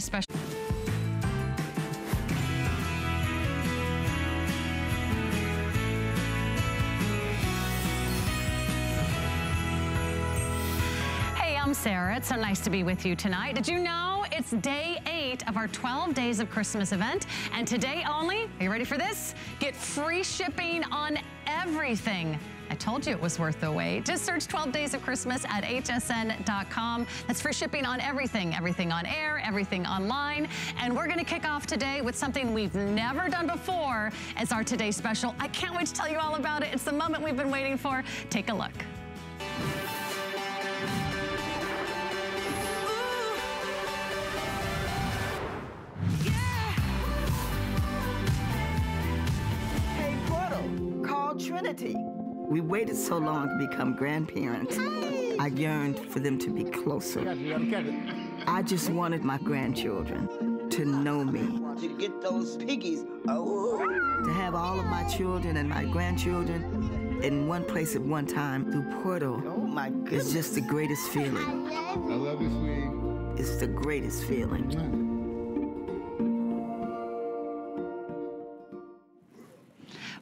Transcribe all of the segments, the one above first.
special. Hey, I'm Sarah. It's so nice to be with you tonight. Did you know it's day eight of our 12 Days of Christmas event? And today only, are you ready for this? Get free shipping on everything. I told you it was worth the wait. Just search 12 Days of Christmas at hsn.com. That's free shipping on everything, everything on air, everything online. And we're gonna kick off today with something we've never done before as our Today special. I can't wait to tell you all about it. It's the moment we've been waiting for. Take a look. Hey, Portal, call Trinity. We waited so long to become grandparents. I yearned for them to be closer. I just wanted my grandchildren to know me. To get those piggies. Oh. To have all of my children and my grandchildren in one place at one time through Portal Oh my is goodness. just the greatest feeling. I love you, sweetie. It's the greatest feeling.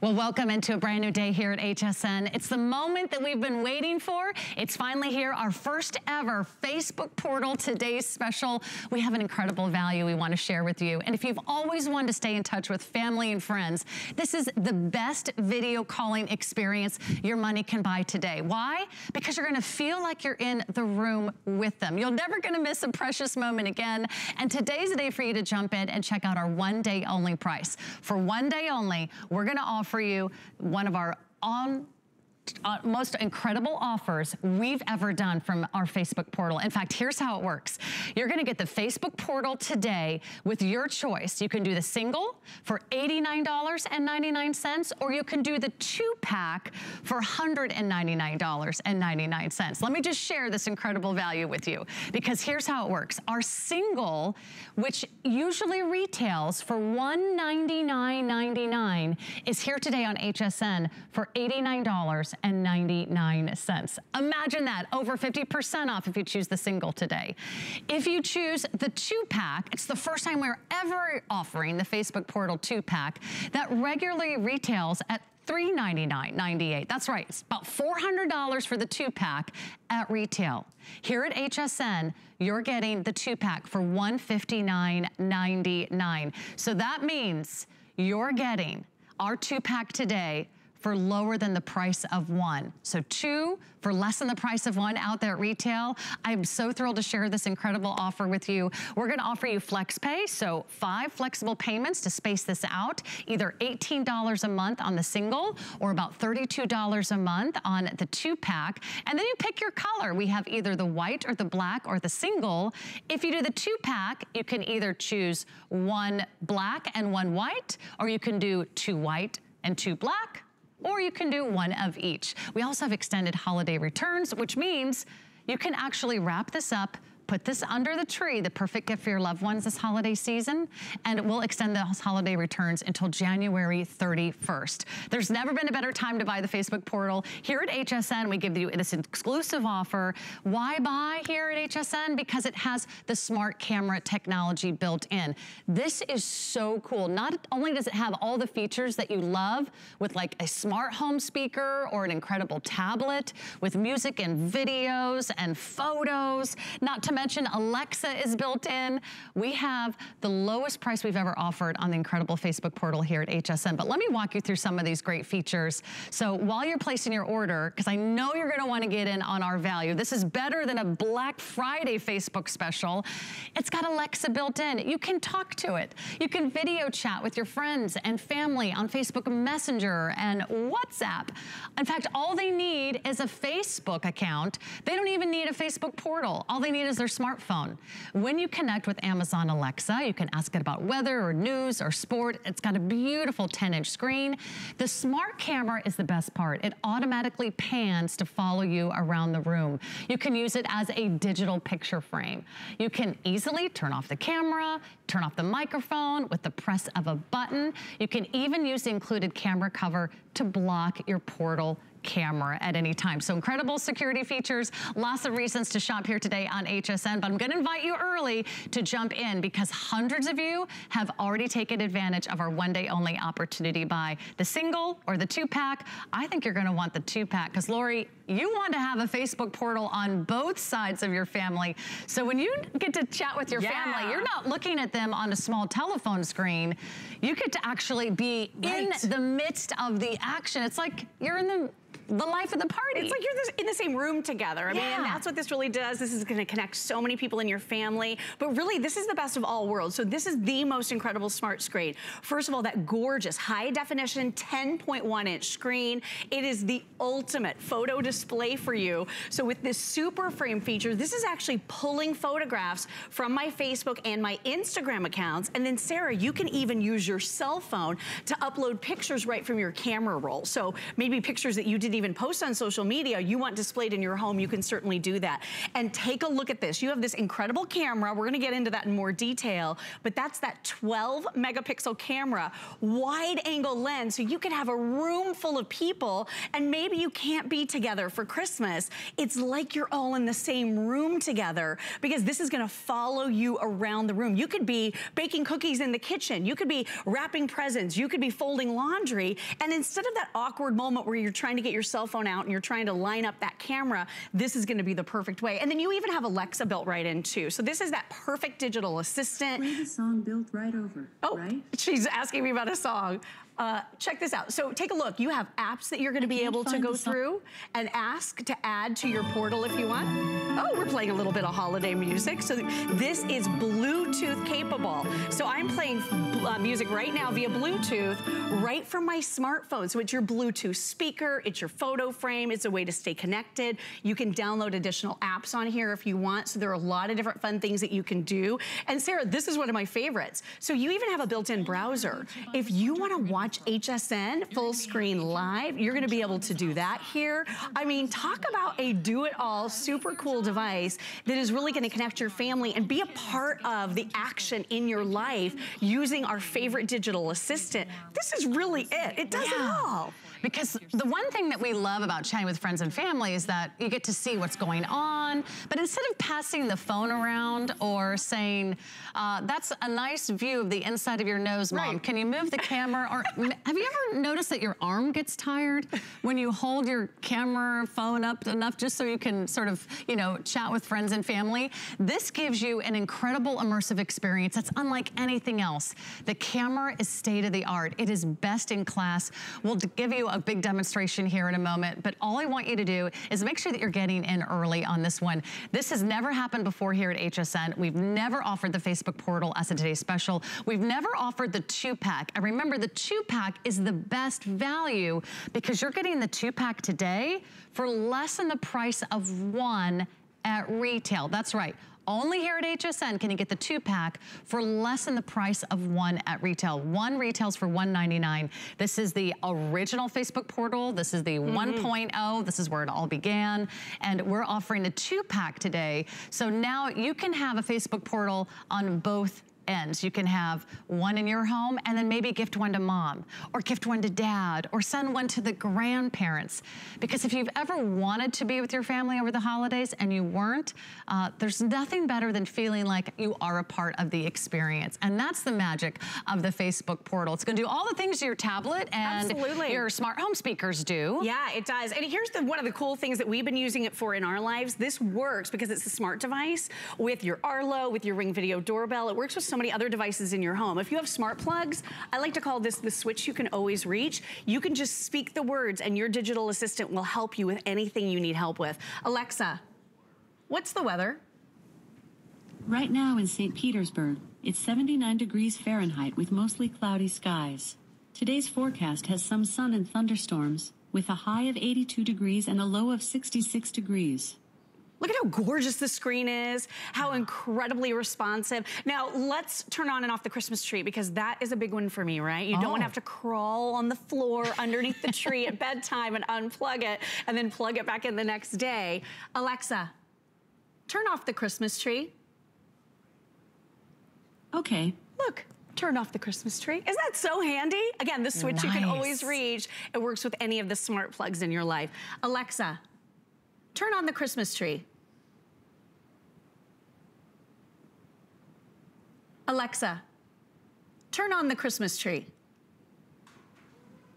Well, welcome into a brand new day here at HSN. It's the moment that we've been waiting for. It's finally here, our first ever Facebook portal today's special. We have an incredible value we want to share with you. And if you've always wanted to stay in touch with family and friends, this is the best video calling experience your money can buy today. Why? Because you're going to feel like you're in the room with them. You're never going to miss a precious moment again. And today's the day for you to jump in and check out our one day only price. For one day only, we're going to offer you one of our on uh, most incredible offers we've ever done from our Facebook portal. In fact, here's how it works. You're gonna get the Facebook portal today with your choice. You can do the single for $89.99 or you can do the two pack for $199.99. Let me just share this incredible value with you because here's how it works. Our single, which usually retails for $199.99 is here today on HSN for $89.99. Imagine that, over 50% off if you choose the single today. If you choose the two pack, it's the first time we're ever offering the Facebook Portal two pack that regularly retails at $399.98. That's right, it's about $400 for the two pack at retail. Here at HSN, you're getting the two pack for $159.99. So that means you're getting our two pack today for lower than the price of one. So two for less than the price of one out there at retail. I'm so thrilled to share this incredible offer with you. We're gonna offer you flex pay, so five flexible payments to space this out, either $18 a month on the single or about $32 a month on the two pack. And then you pick your color. We have either the white or the black or the single. If you do the two pack, you can either choose one black and one white, or you can do two white and two black, or you can do one of each. We also have extended holiday returns, which means you can actually wrap this up Put this under the tree, the perfect gift for your loved ones this holiday season, and we'll extend those holiday returns until January 31st. There's never been a better time to buy the Facebook portal. Here at HSN, we give you this exclusive offer. Why buy here at HSN? Because it has the smart camera technology built in. This is so cool. Not only does it have all the features that you love with like a smart home speaker or an incredible tablet with music and videos and photos, not to mention Alexa is built in. We have the lowest price we've ever offered on the incredible Facebook portal here at HSN. But let me walk you through some of these great features. So while you're placing your order, because I know you're gonna wanna get in on our value, this is better than a Black Friday Facebook special. It's got Alexa built in. You can talk to it. You can video chat with your friends and family on Facebook Messenger and WhatsApp. In fact, all they need is a Facebook account. They don't even need a Facebook portal. All they need is their smartphone. When you connect with Amazon Alexa, you can ask it about weather or news or sport. It's got a beautiful 10-inch screen. The smart camera is the best part. It automatically pans to follow you around the room. You can use it as a digital picture frame. You can easily turn off the camera, turn off the microphone with the press of a button. You can even use the included camera cover to block your portal camera at any time. So incredible security features, lots of reasons to shop here today on HSN, but I'm gonna invite you early to jump in because hundreds of you have already taken advantage of our one day only opportunity buy. The single or the two pack, I think you're gonna want the two pack because Lori, you want to have a Facebook portal on both sides of your family. So when you get to chat with your yeah. family, you're not looking at them on a small telephone screen. You get to actually be right. in the midst of the action. It's like you're in the the life of the party. It's like you're in the same room together. I yeah. mean, that's what this really does. This is gonna connect so many people in your family. But really, this is the best of all worlds. So this is the most incredible smart screen. First of all, that gorgeous high definition 10.1 inch screen. It is the ultimate photo display for you. So with this super frame feature, this is actually pulling photographs from my Facebook and my Instagram accounts. And then Sarah, you can even use your cell phone to upload pictures right from your camera roll. So maybe pictures that you didn't even post on social media, you want displayed in your home, you can certainly do that. And take a look at this. You have this incredible camera. We're gonna get into that in more detail, but that's that 12 megapixel camera, wide angle lens, so you could have a room full of people and maybe you can't be together for Christmas. It's like you're all in the same room together because this is gonna follow you around the room. You could be baking cookies in the kitchen. You could be wrapping presents. You could be folding laundry. And instead of that awkward moment where you're trying to get your cell phone out and you're trying to line up that camera, this is gonna be the perfect way. And then you even have Alexa built right in too. So this is that perfect digital assistant. Play the song built right over, oh, right? She's asking me about a song. Uh, check this out. So take a look. You have apps that you're going to be able to go through and ask to add to your portal if you want. Oh, we're playing a little bit of holiday music. So this is Bluetooth capable. So I'm playing uh, music right now via Bluetooth right from my smartphone. So it's your Bluetooth speaker, it's your photo frame, it's a way to stay connected. You can download additional apps on here if you want. So there are a lot of different fun things that you can do. And Sarah, this is one of my favorites. So you even have a built-in browser. If you want to watch watch HSN full screen live. You're gonna be able to do that here. I mean, talk about a do-it-all super cool device that is really gonna connect your family and be a part of the action in your life using our favorite digital assistant. This is really it. It does yeah. it all. Because the one thing that we love about chatting with friends and family is that you get to see what's going on, but instead of passing the phone around or saying, uh, that's a nice view of the inside of your nose, mom, right. can you move the camera? Or have you ever noticed that your arm gets tired when you hold your camera phone up enough just so you can sort of, you know, chat with friends and family? This gives you an incredible immersive experience that's unlike anything else. The camera is state of the art. It is best in class. We'll give you a big demonstration here in a moment, but all I want you to do is make sure that you're getting in early on this one. This has never happened before here at HSN. We've never offered the Facebook portal as a today's special. We've never offered the two pack. And remember, the two pack is the best value because you're getting the two pack today for less than the price of one at retail. That's right. Only here at HSN can you get the two pack for less than the price of one at retail. One retails for $1.99. This is the original Facebook portal. This is the mm -hmm. 1.0. This is where it all began. And we're offering a two pack today. So now you can have a Facebook portal on both ends. You can have one in your home and then maybe gift one to mom or gift one to dad or send one to the grandparents. Because if you've ever wanted to be with your family over the holidays and you weren't, uh, there's nothing better than feeling like you are a part of the experience. And that's the magic of the Facebook portal. It's gonna do all the things your tablet and Absolutely. your smart home speakers do. Yeah, it does. And here's the, one of the cool things that we've been using it for in our lives. This works because it's a smart device with your Arlo, with your Ring Video doorbell. It works with so many other devices in your home. If you have smart plugs, I like to call this the switch you can always reach. You can just speak the words and your digital assistant will help you with anything you need help with. Alexa, what's the weather? Right now in St. Petersburg, it's 79 degrees Fahrenheit with mostly cloudy skies. Today's forecast has some sun and thunderstorms, with a high of 82 degrees and a low of 66 degrees. Look at how gorgeous the screen is, how incredibly responsive. Now, let's turn on and off the Christmas tree because that is a big one for me, right? You oh. don't want to have to crawl on the floor underneath the tree at bedtime and unplug it and then plug it back in the next day. Alexa, turn off the Christmas tree. Okay. Look, turn off the Christmas tree. Isn't that so handy? Again, the switch nice. you can always reach. It works with any of the smart plugs in your life. Alexa, turn on the Christmas tree. Alexa, turn on the Christmas tree.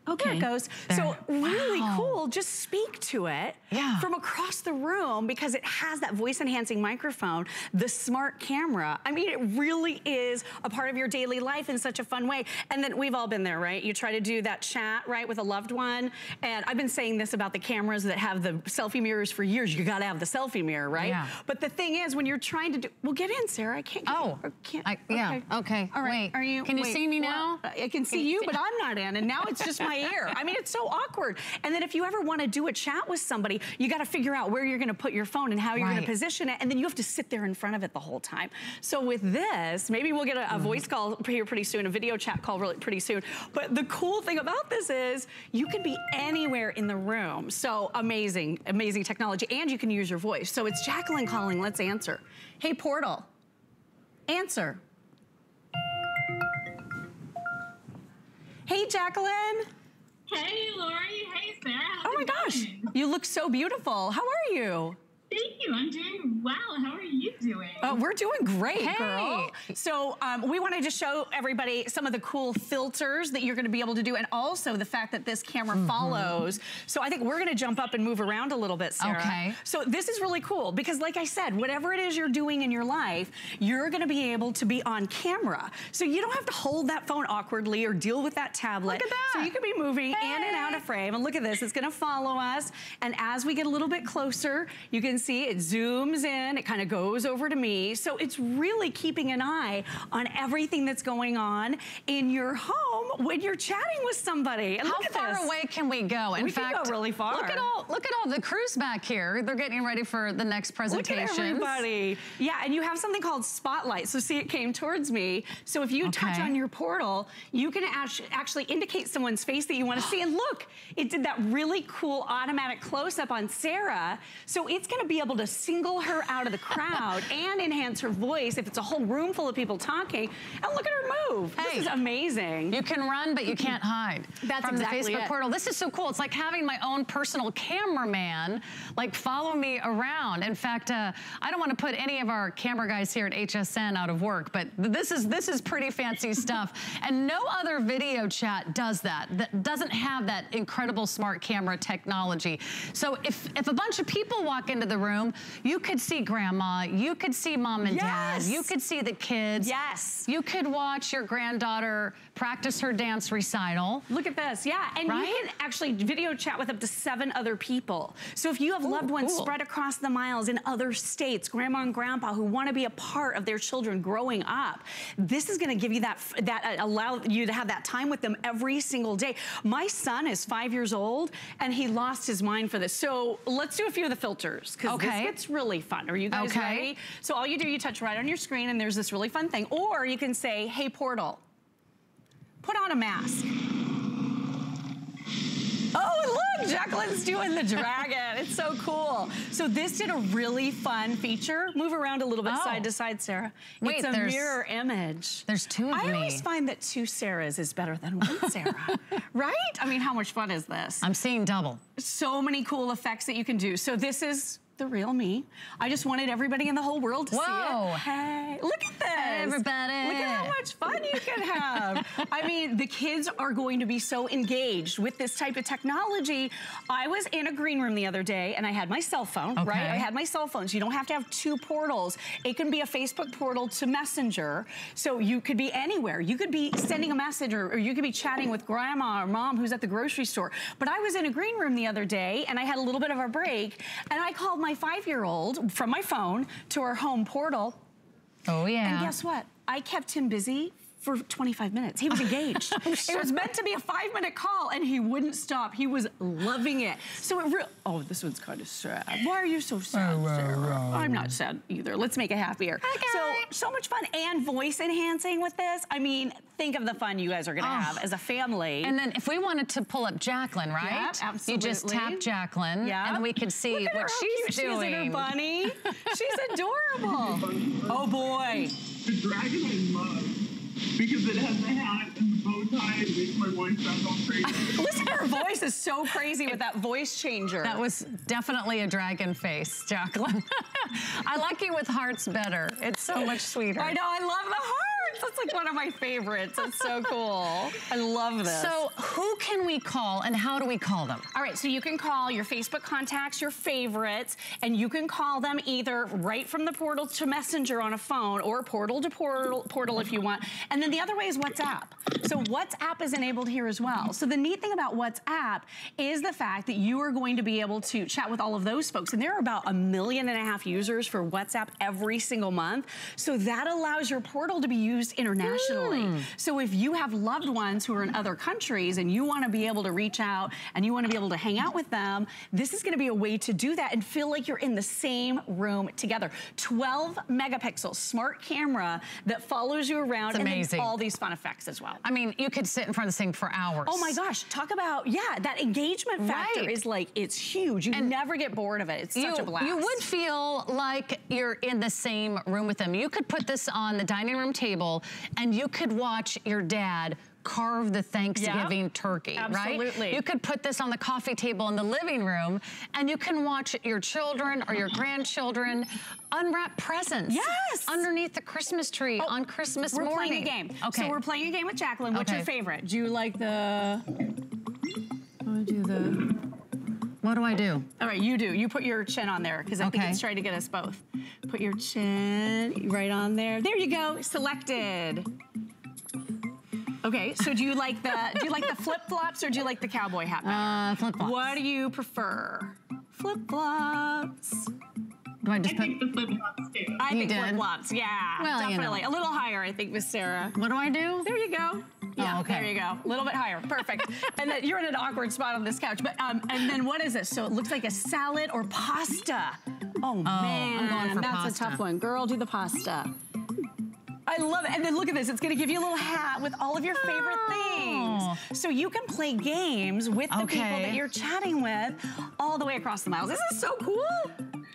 Okay. There it goes. There. So really wow. cool. Just speak to it yeah. from across the room because it has that voice enhancing microphone, the smart camera. I mean, it really is a part of your daily life in such a fun way. And then we've all been there, right? You try to do that chat, right, with a loved one. And I've been saying this about the cameras that have the selfie mirrors for years. You gotta have the selfie mirror, right? Yeah. But the thing is, when you're trying to do, well, get in, Sarah. I can't. Get oh, I can't. I, yeah. Okay. okay. All right. Wait. Are you? Can you wait, see me now? Well, I can see can you, see? but I'm not in. And now it's just my my ear. I mean, it's so awkward. And then if you ever want to do a chat with somebody, you got to figure out where you're going to put your phone and how you're right. going to position it. And then you have to sit there in front of it the whole time. So with this, maybe we'll get a, a mm-hmm. voice call here pretty soon, a video chat call really pretty soon. But the cool thing about this is you can be anywhere in the room. So amazing, amazing technology. And you can use your voice. So it's Jacqueline calling. Let's answer. Hey, Portal. Answer. Hey, Jacqueline. Hey, Lori. Hey, Sarah. How's oh my gosh, you look so beautiful. How are you? Thank you. I'm doing well. How are you doing? Uh, we're doing great, hey. girl. So um, we wanted to show everybody some of the cool filters that you're going to be able to do, and also the fact that this camera mm -hmm. follows. So I think we're going to jump up and move around a little bit, Sarah. Okay. So this is really cool because, like I said, whatever it is you're doing in your life, you're going to be able to be on camera. So you don't have to hold that phone awkwardly or deal with that tablet. Look at that. So you can be moving hey. in and out of frame. And look at this. It's going to follow us. And as we get a little bit closer, you can see it zooms in, it kind of goes over to me. So it's really keeping an eye on everything that's going on in your home when you're chatting with somebody. And How far this. away can we go? In we fact, can go really far. Look at all look at all the crews back here. They're getting ready for the next presentation. Look at everybody. Yeah, and you have something called Spotlight. So see, it came towards me. So if you okay. touch on your portal, you can actually indicate someone's face that you want to see. And look, it did that really cool automatic close-up on Sarah. So it's going to be able to single her out of the crowd and enhance her voice if it's a whole room full of people talking. And look at her move. Hey, this is amazing. You can run, but you can't hide. That's From exactly the Facebook it. portal. This is so cool. It's like having my own personal cameraman, like follow me around. In fact, uh, I don't want to put any of our camera guys here at HSN out of work, but this is this is pretty fancy stuff. And no other video chat does that. That doesn't have that incredible smart camera technology. So if if a bunch of people walk into the room, you could see grandma, you could see mom and yes. dad, you could see the kids. Yes. You could watch your granddaughter practice her dance recital. Look at this, yeah. And right? you can actually video chat with up to seven other people. So if you have Ooh, loved ones cool. spread across the miles in other states, grandma and grandpa who want to be a part of their children growing up, this is gonna give you that, that uh, allow you to have that time with them every single day. My son is five years old and he lost his mind for this. So let's do a few of the filters because okay. this gets really fun. Are you guys okay. ready? So all you do, you touch right on your screen and there's this really fun thing. Or you can say, hey, portal, put on a mask. Oh, look, Jacqueline's doing the dragon. it's so cool. So this did a really fun feature. Move around a little bit oh. side to oh. side, Sarah. Wait, it's a mirror image. There's two of I me. I always find that two Sarahs is better than one Sarah, right? I mean, how much fun is this? I'm seeing double. So many cool effects that you can do. So this is the real me. I just wanted everybody in the whole world to Whoa. see it. Hey, look at this. Everybody. Look at how much fun you can have. I mean, the kids are going to be so engaged with this type of technology. I was in a green room the other day and I had my cell phone, okay. right? I had my cell phone. So you don't have to have two portals. It can be a Facebook portal to Messenger. So you could be anywhere. You could be sending a message or, or you could be chatting with grandma or mom who's at the grocery store. But I was in a green room the other day and I had a little bit of a break and I called my five-year-old from my phone to our home portal. Oh, yeah. And guess what? I kept him busy for 25 minutes. He was engaged. Oh, it was meant to be a five minute call and he wouldn't stop. He was loving it. So it really, oh, this one's kind of sad. Why are you so sad, oh, Sarah? I'm not sad either. Let's make it happier. Okay. So, so much fun and voice enhancing with this. I mean, think of the fun you guys are gonna oh. have as a family. And then if we wanted to pull up Jacqueline, right? Yep, absolutely. You just tap Jacqueline yep. and we could see what she's doing. She's in her bunny. she's adorable. oh boy. The dragon I love because it has the hat and the bow tie. It makes my voice sound all crazy. Listen, her voice is so crazy with that voice changer. That was definitely a dragon face, Jacqueline. I like you with hearts better. It's so much sweeter. I know, I love the hearts. That's like one of my favorites. It's so cool. I love this. So who can we call and how do we call them? All right, so you can call your Facebook contacts, your favorites, and you can call them either right from the portal to Messenger on a phone or portal to portal, portal if you want. And then the other way is WhatsApp. So WhatsApp is enabled here as well. So the neat thing about WhatsApp is the fact that you are going to be able to chat with all of those folks. And there are about a million and a half users for WhatsApp every single month. So that allows your portal to be used internationally. Mm. So if you have loved ones who are in other countries and you want to be able to reach out and you want to be able to hang out with them, this is going to be a way to do that and feel like you're in the same room together. 12 megapixels smart camera that follows you around it's amazing. and all these fun effects as well. I mean, you could sit in front of this thing for hours. Oh my gosh, talk about, yeah, that engagement factor right. is like, it's huge. You and never get bored of it. It's you, such a blast. You would feel like you're in the same room with them. You could put this on the dining room table and you could watch your dad carve the Thanksgiving yep. turkey, Absolutely. right? You could put this on the coffee table in the living room and you can watch your children or your grandchildren unwrap presents. Yes. Underneath the Christmas tree oh, on Christmas we're morning. We're playing a game. Okay. So we're playing a game with Jacqueline. What's okay. your favorite? Do you like the... I do the... What do I do? All right, you do. You put your chin on there because I okay. think it's trying to get us both. Put your chin right on there. There you go. Selected. Okay, so do you like the do you like the flip flops or do you like the cowboy hat better? Uh, flip flops. What do you prefer? Flip flops. Do I just I put? think the flip flops too. I You think did? flip flops. Yeah, Well, you definitely. know. A little higher, I think, Miss Sarah. What do I do? There you go. Yeah, Oh, okay. there you go. A little bit higher. Perfect. and then you're in an awkward spot on this couch. But um, and then what is this? So it looks like a salad or pasta. Oh, man, I'm going for that's pasta. a tough one. Girl, do the pasta. I love it. And then look at this. It's going to give you a little hat with all of your favorite Oh. things. So you can play games with the people that you're chatting with all the way across the miles. This is so cool.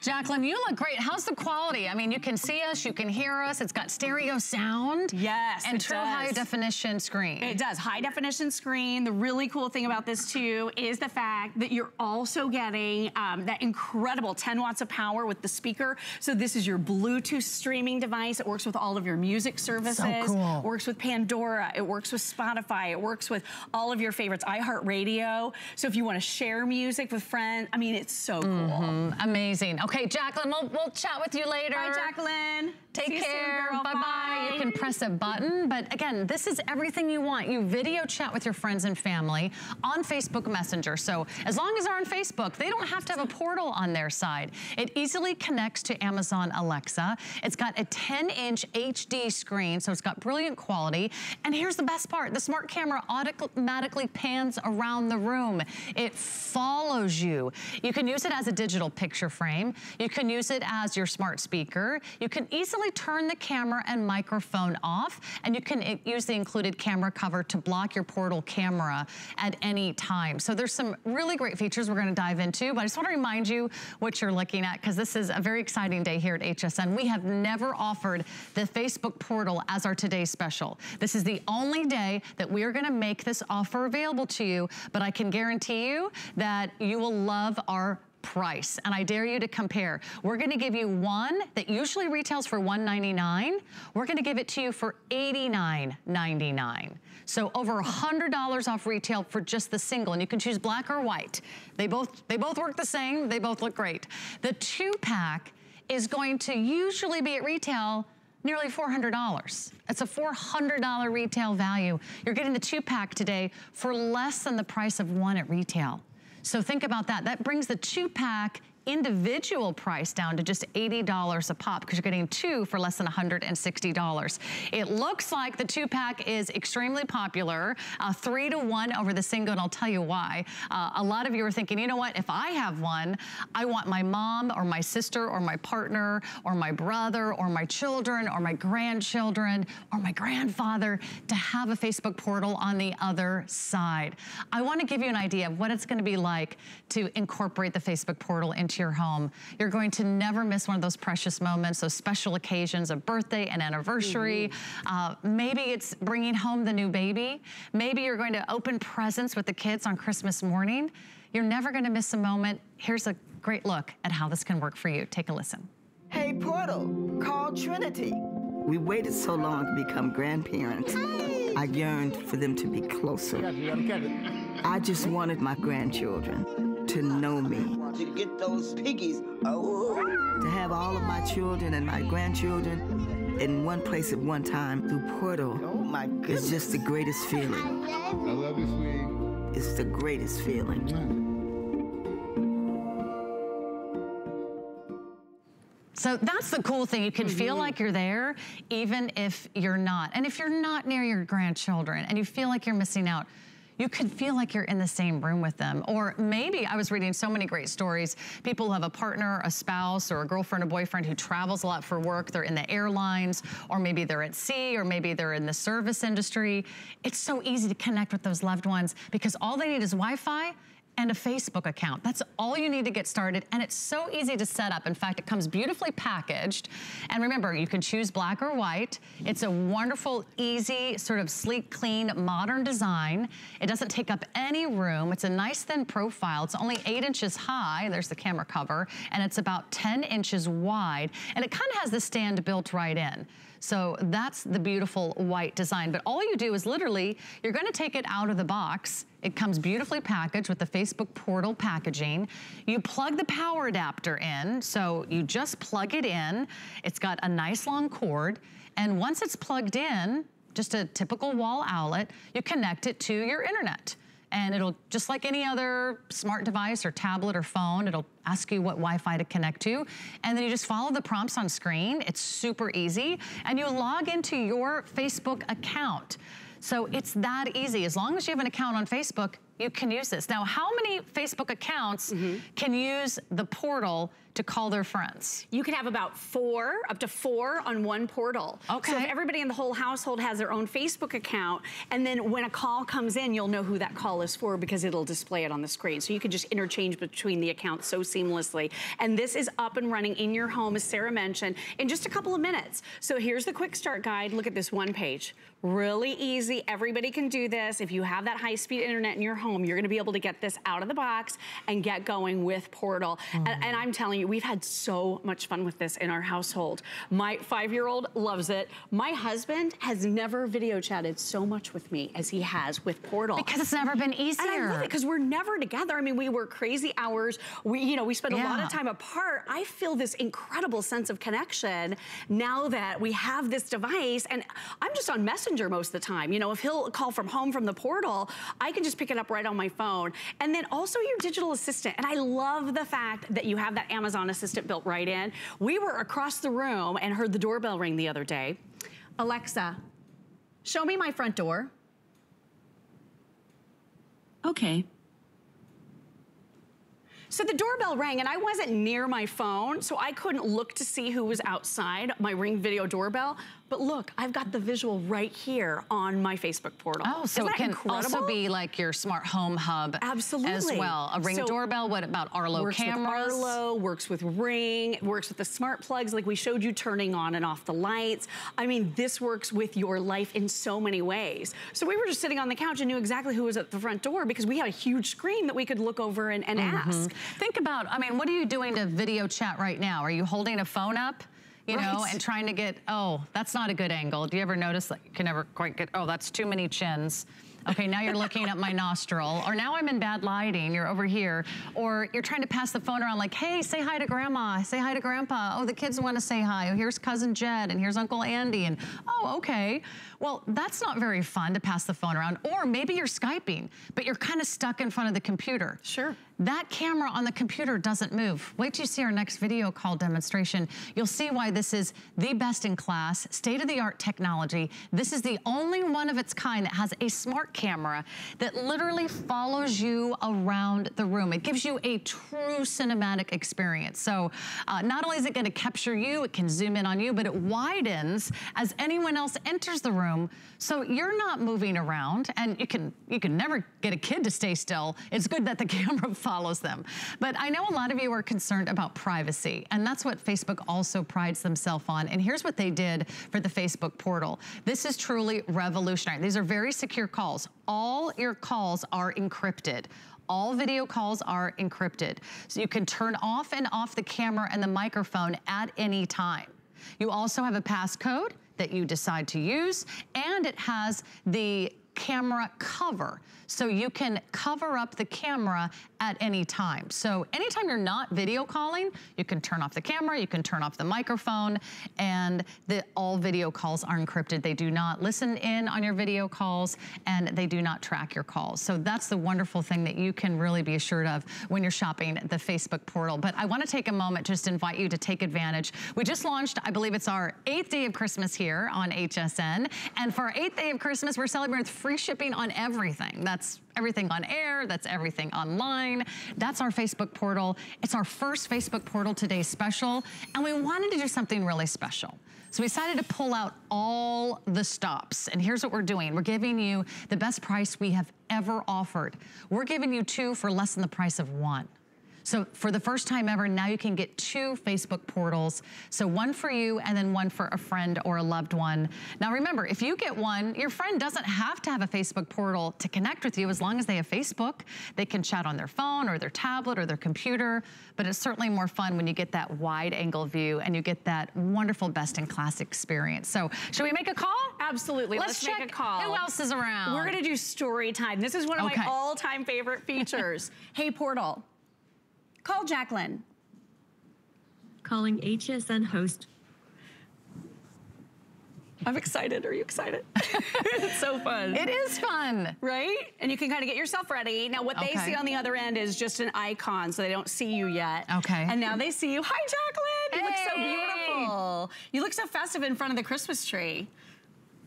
Jacqueline, you look great. How's the quality? I mean, you can see us, you can hear us. It's got stereo sound. Yes, And true does. high definition screen. It does. High definition screen. The really cool thing about this too is the fact that you're also getting um, that incredible 10 watts of power with the speaker. So this is your Bluetooth streaming device. It works with all of your music services. So cool. It works with Pandora. It works with Spotify. It works with all of your favorites. iHeartRadio. So if you want to share music with friends, I mean, it's so cool. Mm, amazing. Okay, Jacqueline, we'll, we'll chat with you later. Bye, Jacqueline. Take See care. Bye-bye. You can press a button, but again, this is everything you want. You video chat with your friends and family on Facebook Messenger. So as long as they're on Facebook, they don't have to have a portal on their side. It easily connects to Amazon Alexa. It's got a 10-inch HD screen, so it's got brilliant quality. And here's the best part. The smart camera automatically pans around the room. It follows you. You can use it as a digital picture frame. You can use it as your smart speaker. You can easily turn the camera and microphone off, and you can use the included camera cover to block your portal camera at any time. So there's some really great features we're gonna dive into, but I just wanna remind you what you're looking at, because this is a very exciting day here at HSN. We have never offered the Facebook portal as our today's special. This is the only day that we are gonna make this offer available to you, but I can guarantee you that you will love our price and I dare you to compare. We're gonna give you one that usually retails for 199. We're gonna give it to you for $89.99. So over $100 off retail for just the single and you can choose black or white. They both, they both work the same, they both look great. The two pack is going to usually be at retail nearly $400. It's a $400 retail value. You're getting the two pack today for less than the price of one at retail. So think about that. That brings the two pack individual price down to just $80 a pop because you're getting two for less than $160. It looks like the two pack is extremely popular, uh, three to one over the single, and I'll tell you why. Uh, a lot of you are thinking, you know what, if I have one, I want my mom or my sister or my partner or my brother or my children or my grandchildren or my grandfather to have a Facebook portal on the other side. I wanna give you an idea of what it's gonna be like to incorporate the Facebook portal into into your home. You're going to never miss one of those precious moments, those special occasions, a birthday, an anniversary. Mm -hmm. uh, maybe it's bringing home the new baby. Maybe you're going to open presents with the kids on Christmas morning. You're never gonna miss a moment. Here's a great look at how this can work for you. Take a listen. Hey, Portal, call Trinity. We waited so long to become grandparents. I yearned for them to be closer. I just wanted my grandchildren to know me. To get those piggies. Oh. To have all of my children and my grandchildren in one place at one time through Portal. Oh my goodness. It's just the greatest feeling. I love you, sweetie. It's the greatest feeling. Mm. So that's the cool thing. You can mm -hmm. feel like you're there even if you're not. And if you're not near your grandchildren and you feel like you're missing out, you could feel like you're in the same room with them. Or maybe, I was reading so many great stories, people have a partner, a spouse, or a girlfriend, a boyfriend who travels a lot for work, they're in the airlines, or maybe they're at sea, or maybe they're in the service industry. It's so easy to connect with those loved ones because all they need is Wi-Fi and a Facebook account. That's all you need to get started, and it's so easy to set up. In fact, it comes beautifully packaged. And remember, you can choose black or white. It's a wonderful, easy, sort of sleek, clean, modern design. It doesn't take up any room. It's a nice thin profile. It's only eight inches high. There's the camera cover. And it's about 10 inches wide. And it kind of has the stand built right in. So that's the beautiful white design. But all you do is literally, you're gonna take it out of the box. It comes beautifully packaged with the Facebook portal packaging. You plug the power adapter in, so you just plug it in. It's got a nice long cord. And once it's plugged in, just a typical wall outlet, you connect it to your internet and it'll, just like any other smart device or tablet or phone, it'll ask you what Wi-Fi to connect to. And then you just follow the prompts on screen. It's super easy. And you log into your Facebook account. So it's that easy. As long as you have an account on Facebook, you can use this. Now, how many Facebook accounts mm -hmm. can use the portal to call their friends? You can have about four, up to four on one portal. Okay. So if everybody in the whole household has their own Facebook account, and then when a call comes in, you'll know who that call is for because it'll display it on the screen. So you can just interchange between the accounts so seamlessly. And this is up and running in your home, as Sarah mentioned, in just a couple of minutes. So here's the quick start guide. Look at this one page. Really easy. Everybody can do this. If you have that high-speed internet in your home, you're gonna be able to get this out of the box and get going with Portal. Mm. And, and I'm telling you, we've had so much fun with this in our household. My five-year-old loves it. My husband has never video chatted so much with me as he has with Portal. Because it's never been easier. And I love it because we're never together. I mean, we work crazy hours. We, you know, we spend yeah. a lot of time apart. I feel this incredible sense of connection now that we have this device and I'm just on Messenger Messenger most of the time. You know, if he'll call from home from the portal, I can just pick it up right on my phone. And then also your digital assistant. And I love the fact that you have that Amazon assistant built right in. We were across the room and heard the doorbell ring the other day. Alexa, show me my front door. Okay. So the doorbell rang and I wasn't near my phone, so I couldn't look to see who was outside my Ring video doorbell. But look, I've got the visual right here on my Facebook portal. Oh, so it can incredible? also be like your smart home hub Absolutely. as well. A Ring so doorbell, what about Arlo works cameras? With Arlo, works with Ring, works with the smart plugs like we showed you turning on and off the lights. I mean, this works with your life in so many ways. So we were just sitting on the couch and knew exactly who was at the front door because we had a huge screen that we could look over and, and mm -hmm. ask. Think about, I mean, what are you doing to video chat right now? Are you holding a phone up? You right. know, and trying to get, oh, that's not a good angle. Do you ever notice that you can never quite get, oh, that's too many chins. Okay, now you're looking at my nostril. Or now I'm in bad lighting, you're over here. Or you're trying to pass the phone around like, hey, say hi to grandma, say hi to grandpa. Oh, the kids wanna say hi. Oh, here's cousin Jed and here's Uncle Andy. And oh, okay. Well, that's not very fun to pass the phone around. Or maybe you're Skyping, but you're kind of stuck in front of the computer. Sure. That camera on the computer doesn't move. Wait till you see our next video call demonstration. You'll see why this is the best in class, state-of-the-art technology. This is the only one of its kind that has a smart camera that literally follows you around the room. It gives you a true cinematic experience. So uh, not only is it gonna capture you, it can zoom in on you, but it widens as anyone else enters the room. So you're not moving around and you can, you can never get a kid to stay still. It's good that the camera follows them. But I know a lot of you are concerned about privacy, and that's what Facebook also prides themselves on. And here's what they did for the Facebook portal. This is truly revolutionary. These are very secure calls. All your calls are encrypted. All video calls are encrypted. So you can turn off and off the camera and the microphone at any time. You also have a passcode that you decide to use, and it has the camera cover. So you can cover up the camera at any time. So anytime you're not video calling, you can turn off the camera, you can turn off the microphone, and the, all video calls are encrypted. They do not listen in on your video calls, and they do not track your calls. So that's the wonderful thing that you can really be assured of when you're shopping the Facebook portal. But I wanna take a moment just to invite you to take advantage. We just launched, I believe it's our eighth day of Christmas here on HSN. And for our eighth day of Christmas, we're celebrating free shipping on everything. That's everything on air, that's everything online. That's our Facebook portal. It's our first Facebook portal today special, and we wanted to do something really special. So we decided to pull out all the stops. And here's what we're doing. We're giving you the best price we have ever offered. We're giving you two for less than the price of one. So for the first time ever, now you can get two Facebook portals. So one for you and then one for a friend or a loved one. Now remember, if you get one, your friend doesn't have to have a Facebook portal to connect with you as long as they have Facebook. They can chat on their phone or their tablet or their computer, but it's certainly more fun when you get that wide angle view and you get that wonderful best in class experience. So should we make a call? Absolutely, let's, let's check make a call. Who else is around? We're gonna do story time. This is one of Okay. my all-time favorite features. hey, Portal, call Jacqueline. Calling HSN host I'm excited. Are you excited? it's so fun. It is fun. right? And you can kind of get yourself ready. Now, what they Okay. see on the other end is just an icon, so they don't see you yet. Okay. And now they see you. Hi, Jacqueline. You look so beautiful. You look so festive in front of the Christmas tree.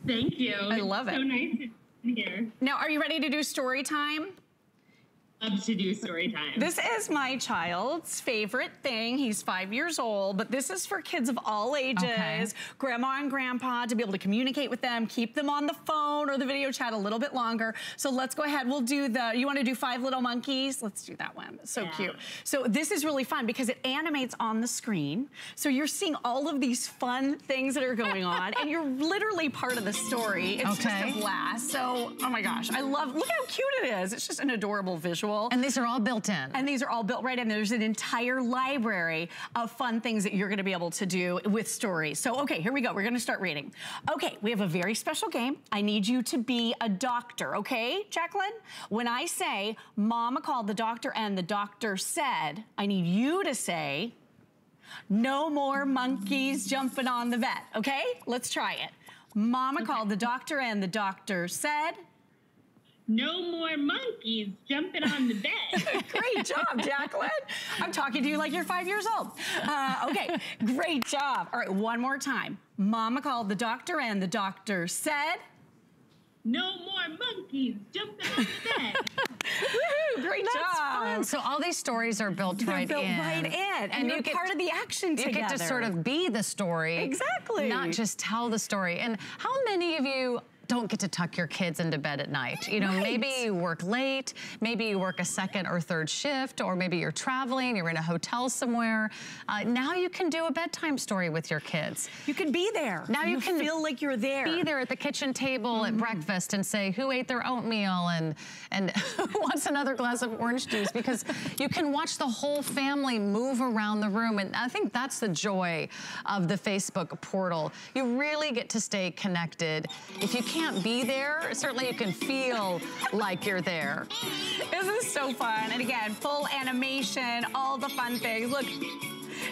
Thank you. I love So it. So nice to be here. Now, are you ready to do story time? Love to do story time. This is my child's favorite thing. He's five years old, but this is for kids of all ages, Okay. grandma and grandpa, to be able to communicate with them, keep them on the phone or the video chat a little bit longer. So let's go ahead. We'll do the, you want to do Five Little Monkeys? Let's do that one. So Yeah. cute. So this is really fun because it animates on the screen. So you're seeing all of these fun things that are going on, and you're literally part of the story. It's Okay. just a blast. So, oh my gosh, I love, look how cute it is. It's just an adorable visual. And these are all built in. And these are all built right in. There's an entire library of fun things that you're gonna be able to do with stories. So, okay, here we go. We're gonna start reading. Okay, we have a very special game. I need you to be a doctor, okay, Jacqueline? When I say, Mama called the doctor and the doctor said, I need you to say, no more monkeys jumping on the vet, okay? Let's try it. Mama called the doctor and the doctor said, no more monkeys jumping on the bed. Great job, Jacqueline. I'm talking to you like you're five years old. Uh, okay, great job. All right, one more time. Mama called the doctor and the doctor said, no more monkeys jumping on the bed. Woohoo, great That's job. fun. So all these stories are built They're right built in. right in. And, you're part of the action you together. get to sort of be the story. Exactly. Not just tell the story. And how many of you don't get to tuck your kids into bed at night. You know, Right. maybe you work late, maybe you work a second or third shift, or maybe you're traveling, you're in a hotel somewhere. Uh, now you can do a bedtime story with your kids. You can be there. Now you can feel like you're there. Be there at the kitchen table Mm-hmm. at breakfast and say who ate their oatmeal and and who wants another glass of orange juice because you can watch the whole family move around the room and I think that's the joy of the Facebook portal. You really get to stay connected. If you can't be there, certainly you can feel like you're there. This is so fun. And again, full animation, all the fun things. Look,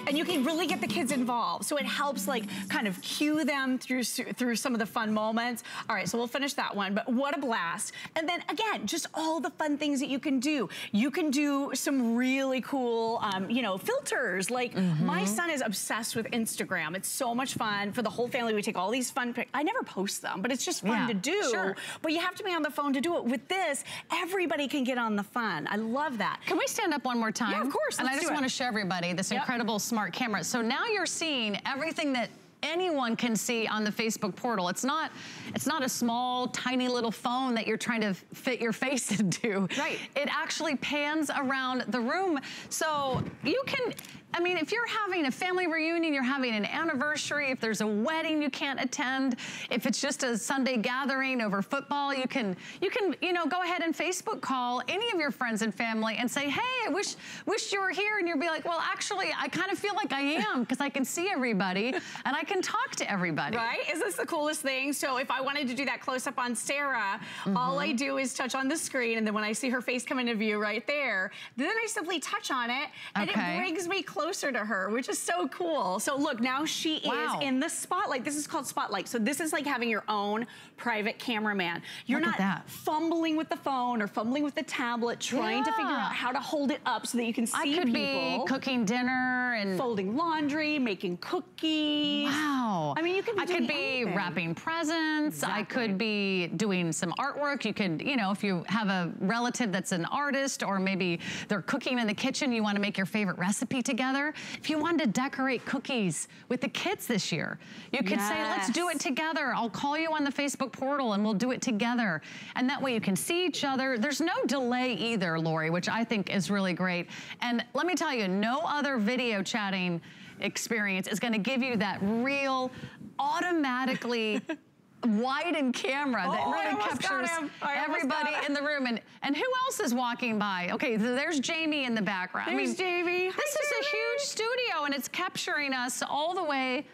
and you can really get the kids involved. So it helps like kind of cue them through through some of the fun moments. All right, so we'll finish that one, but what a blast. And then again, just all the fun things that you can do. You can do some really cool, um, you know, filters. Like my son is obsessed with Instagram. It's so much fun for the whole family. We take all these fun pics. I never post them, but it's just fun Yeah, to do. sure. But you have to be on the phone to do it. With this, everybody can get on the fun. I love that. Can we stand up one more time? Yeah, of course. And I Let's just want to show everybody this Yep. Incredible smart camera. So now you're seeing everything that anyone can see on the Facebook portal. It's not, it's not a small, tiny little phone that you're trying to fit your face into. Right. It actually pans around the room. So you can, I mean, if you're having a family reunion, you're having an anniversary, if there's a wedding you can't attend, if it's just a Sunday gathering over football, you can, you can, you know, go ahead and Facebook call any of your friends and family and say, hey, I wish, wish you were here. And you'll be like, well, actually, I kind of feel like I am because I can see everybody and I can talk to everybody. Right? Is this the coolest thing? So if I wanted to do that close up on Sarah, mm -hmm. all I do is touch on the screen and then when I see her face come into view right there, then I simply touch on it and okay. it brings me close closer to her, which is so cool. So look, now she wow. is in the spotlight. This is called spotlight. So this is like having your own private cameraman. You're look not fumbling with the phone or fumbling with the tablet, trying yeah. to figure out how to hold it up so that you can see I could people. be cooking dinner and folding laundry, making cookies. Wow. I mean, you could be I could be anything. wrapping presents. Exactly. I could be doing some artwork. You could, you know, if you have a relative that's an artist or maybe they're cooking in the kitchen, you want to make your favorite recipe together together. If you wanted to decorate cookies with the kids this year, you could yes. say, let's do it together. I'll call you on the Facebook portal and we'll do it together. And that way you can see each other. There's no delay either, Lori, which I think is really great. And let me tell you, no other video chatting experience is gonna give you that real, automatically wide in camera that oh, really captures everybody in the room. And, and who else is walking by? Okay, there's Jamie in the background. There's I mean, Jamie. This Hi, is a huge studio and it's capturing us all the way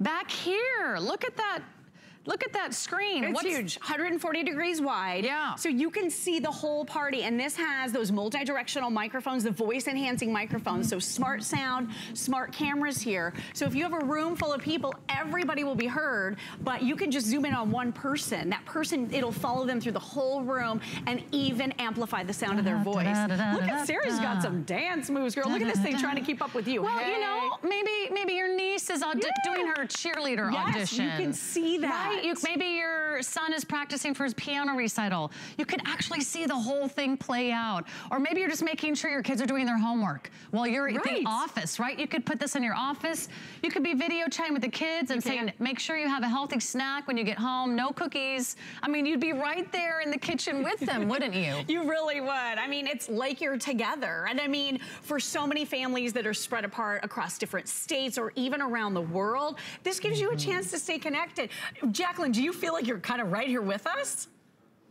back here. Look at that Look at that screen. It's What's... huge, 140 degrees wide. Yeah. So you can see the whole party. And this has those multi-directional microphones, the voice enhancing microphones. So smart sound, smart cameras here. So if you have a room full of people, everybody will be heard, but you can just zoom in on one person. That person, it'll follow them through the whole room and even amplify the sound of their voice. Look at Sarah's got some dance moves, girl. Look at this thing trying to keep up with you. Well, hey. you know, maybe maybe your niece is yeah. doing her cheerleader yes, audition. you can see that. Right? You, maybe your son is practicing for his piano recital. You can actually see the whole thing play out. Or maybe you're just making sure your kids are doing their homework while you're right. at the office, right? You could put this in your office. You could be video chatting with the kids and saying, make sure you have a healthy snack when you get home, no cookies. I mean, you'd be right there in the kitchen with them, wouldn't you? You really would. I mean, it's like you're together. And I mean, for so many families that are spread apart across different states or even around the world, this gives you a mm-hmm. chance to stay connected. Jacqueline, do you feel like you're kind of right here with us?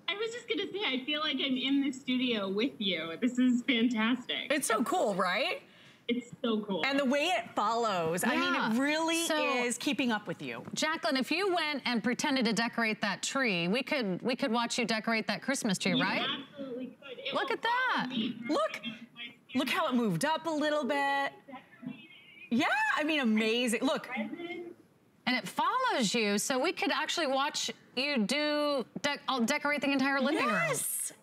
I was just gonna say, I feel like I'm in the studio with you. This is fantastic. It's so cool, right? It's so cool. And the way it follows, yeah. I mean, it really so, is keeping up with you. Jacqueline, if you went and pretended to decorate that tree, we could we could watch you decorate that Christmas tree, you right? absolutely could. It Look at that. Look, look how it moved up a little bit. Yeah, I mean, amazing. Look. And it follows you, so we could actually watch you do, de I'll decorate the entire living yes. room.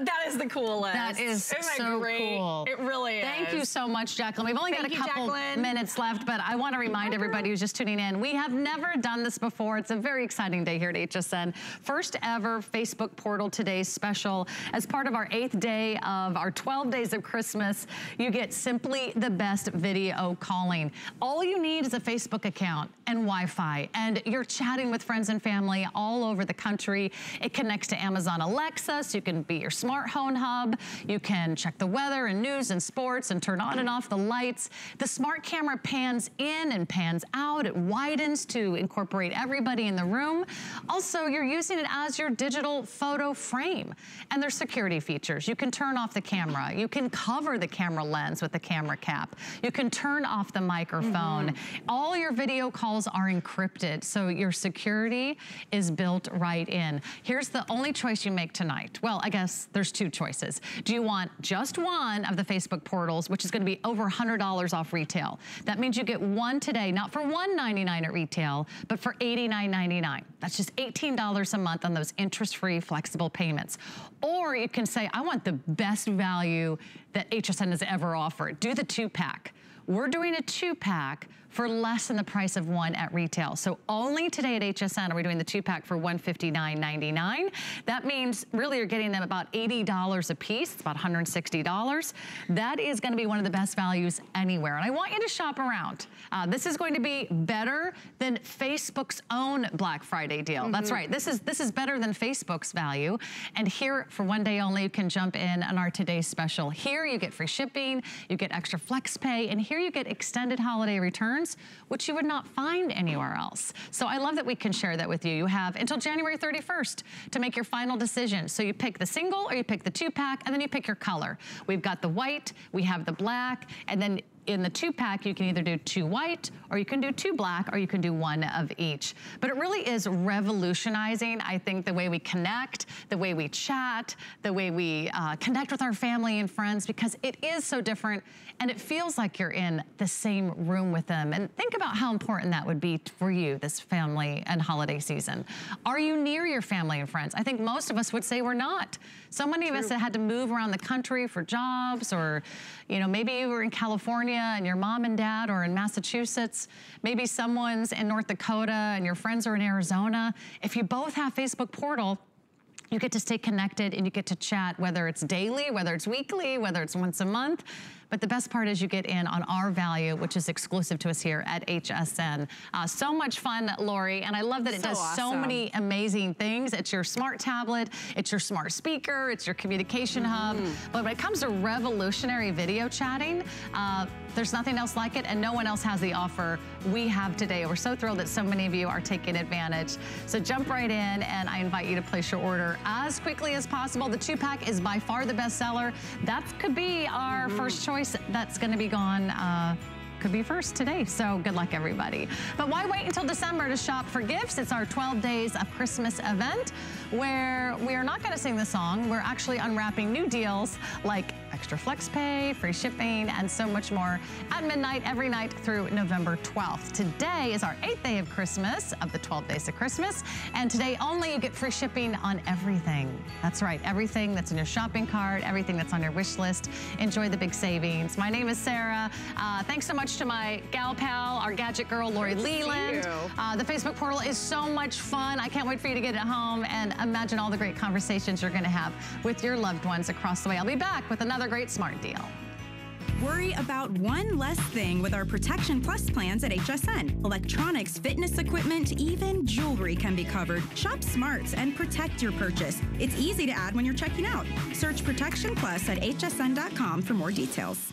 That is the coolest. That is so great? cool. It really is. Thank you so much, Jacqueline. We've only Thank got a you, couple Jacqueline. minutes left, but I want to remind everybody who's just tuning in, we have never done this before. It's a very exciting day here at HSN. First ever Facebook Portal Today special. As part of our eighth day of our 12 days of Christmas, you get simply the best video calling. All you need is a Facebook account and Wi-Fi, and you're chatting with friends and family all over the country. It connects to Amazon Alexa, so you can be your smart home hub. You can check the weather and news and sports and turn on and off the lights. The smart camera pans in and pans out. It widens to incorporate everybody in the room. Also, you're using it as your digital photo frame. And there's security features. You can turn off the camera. You can cover the camera lens with the camera cap. You can turn off the microphone. Mm -hmm. All your video calls are encrypted, so your security is built right in. Here's the only choice you make tonight. Well, I guess there's two choices. Do you want just one of the Facebook portals, which is gonna be over $100 off retail? That means you get one today, not for 199 at retail, but for $89.99. That's just $18 a month on those interest-free flexible payments. Or you can say, I want the best value that HSN has ever offered. Do the two-pack. We're doing a two-pack for less than the price of one at retail. So only today at HSN are we doing the two pack for $159.99. That means really you're getting them about $80 a piece. It's about $160. That is gonna be one of the best values anywhere. And I want you to shop around. Uh, this is going to be better than Facebook's own Black Friday deal. Mm -hmm. That's right. This is, this is better than Facebook's value. And here, for one day only, you can jump in on our today's special. Here you get free shipping, you get extra flex pay, and here you get extended holiday which you would not find anywhere else. So I love that we can share that with you. You have until January 31st to make your final decision. So you pick the single or you pick the two pack, and then you pick your color. We've got the white, we have the black, and then in the two pack, you can either do two white or you can do two black or you can do one of each. But it really is revolutionizing, I think, the way we connect, the way we chat, the way we uh, connect with our family and friends because it is so different and it feels like you're in the same room with them. And think about how important that would be for you this family and holiday season. Are you near your family and friends? I think most of us would say we're not. So many True. of us that had to move around the country for jobs or, you know, maybe you were in California and your mom and dad are in Massachusetts. Maybe someone's in North Dakota and your friends are in Arizona. If you both have Facebook portal, you get to stay connected and you get to chat, whether it's daily, whether it's weekly, whether it's once a month. But the best part is you get in on our value, which is exclusive to us here at HSN. Uh, so much fun, Lori, and I love that it so does awesome. so many amazing things. It's your smart tablet, it's your smart speaker, it's your communication mm -hmm. hub. But when it comes to revolutionary video chatting, uh, there's nothing else like it, and no one else has the offer we have today. We're so thrilled that so many of you are taking advantage. So jump right in, and I invite you to place your order as quickly as possible. The two-pack is by far the best seller. That could be our first choice that's going to be gone uh, could be first today. So good luck, everybody. But why wait until December to shop for gifts? It's our 12 Days of Christmas event where we are not going to sing the song. We're actually unwrapping new deals like extra flex pay, free shipping, and so much more at midnight every night through November 12th. Today is our eighth day of Christmas, of the 12 days of Christmas, and today only you get free shipping on everything. That's right, everything that's in your shopping cart, everything that's on your wish list. Enjoy the big savings. My name is Sarah. Uh, thanks so much to my gal pal, our gadget girl, Lori Leland. Uh, the Facebook portal is so much fun. I can't wait for you to get it home and imagine all the great conversations you're gonna have with your loved ones across the way. I'll be back with another great smart deal. Worry about one less thing with our Protection Plus plans at HSN. Electronics, fitness equipment, even jewelry can be covered. Shop smart and protect your purchase. It's easy to add when you're checking out. Search Protection Plus at hsn.com for more details.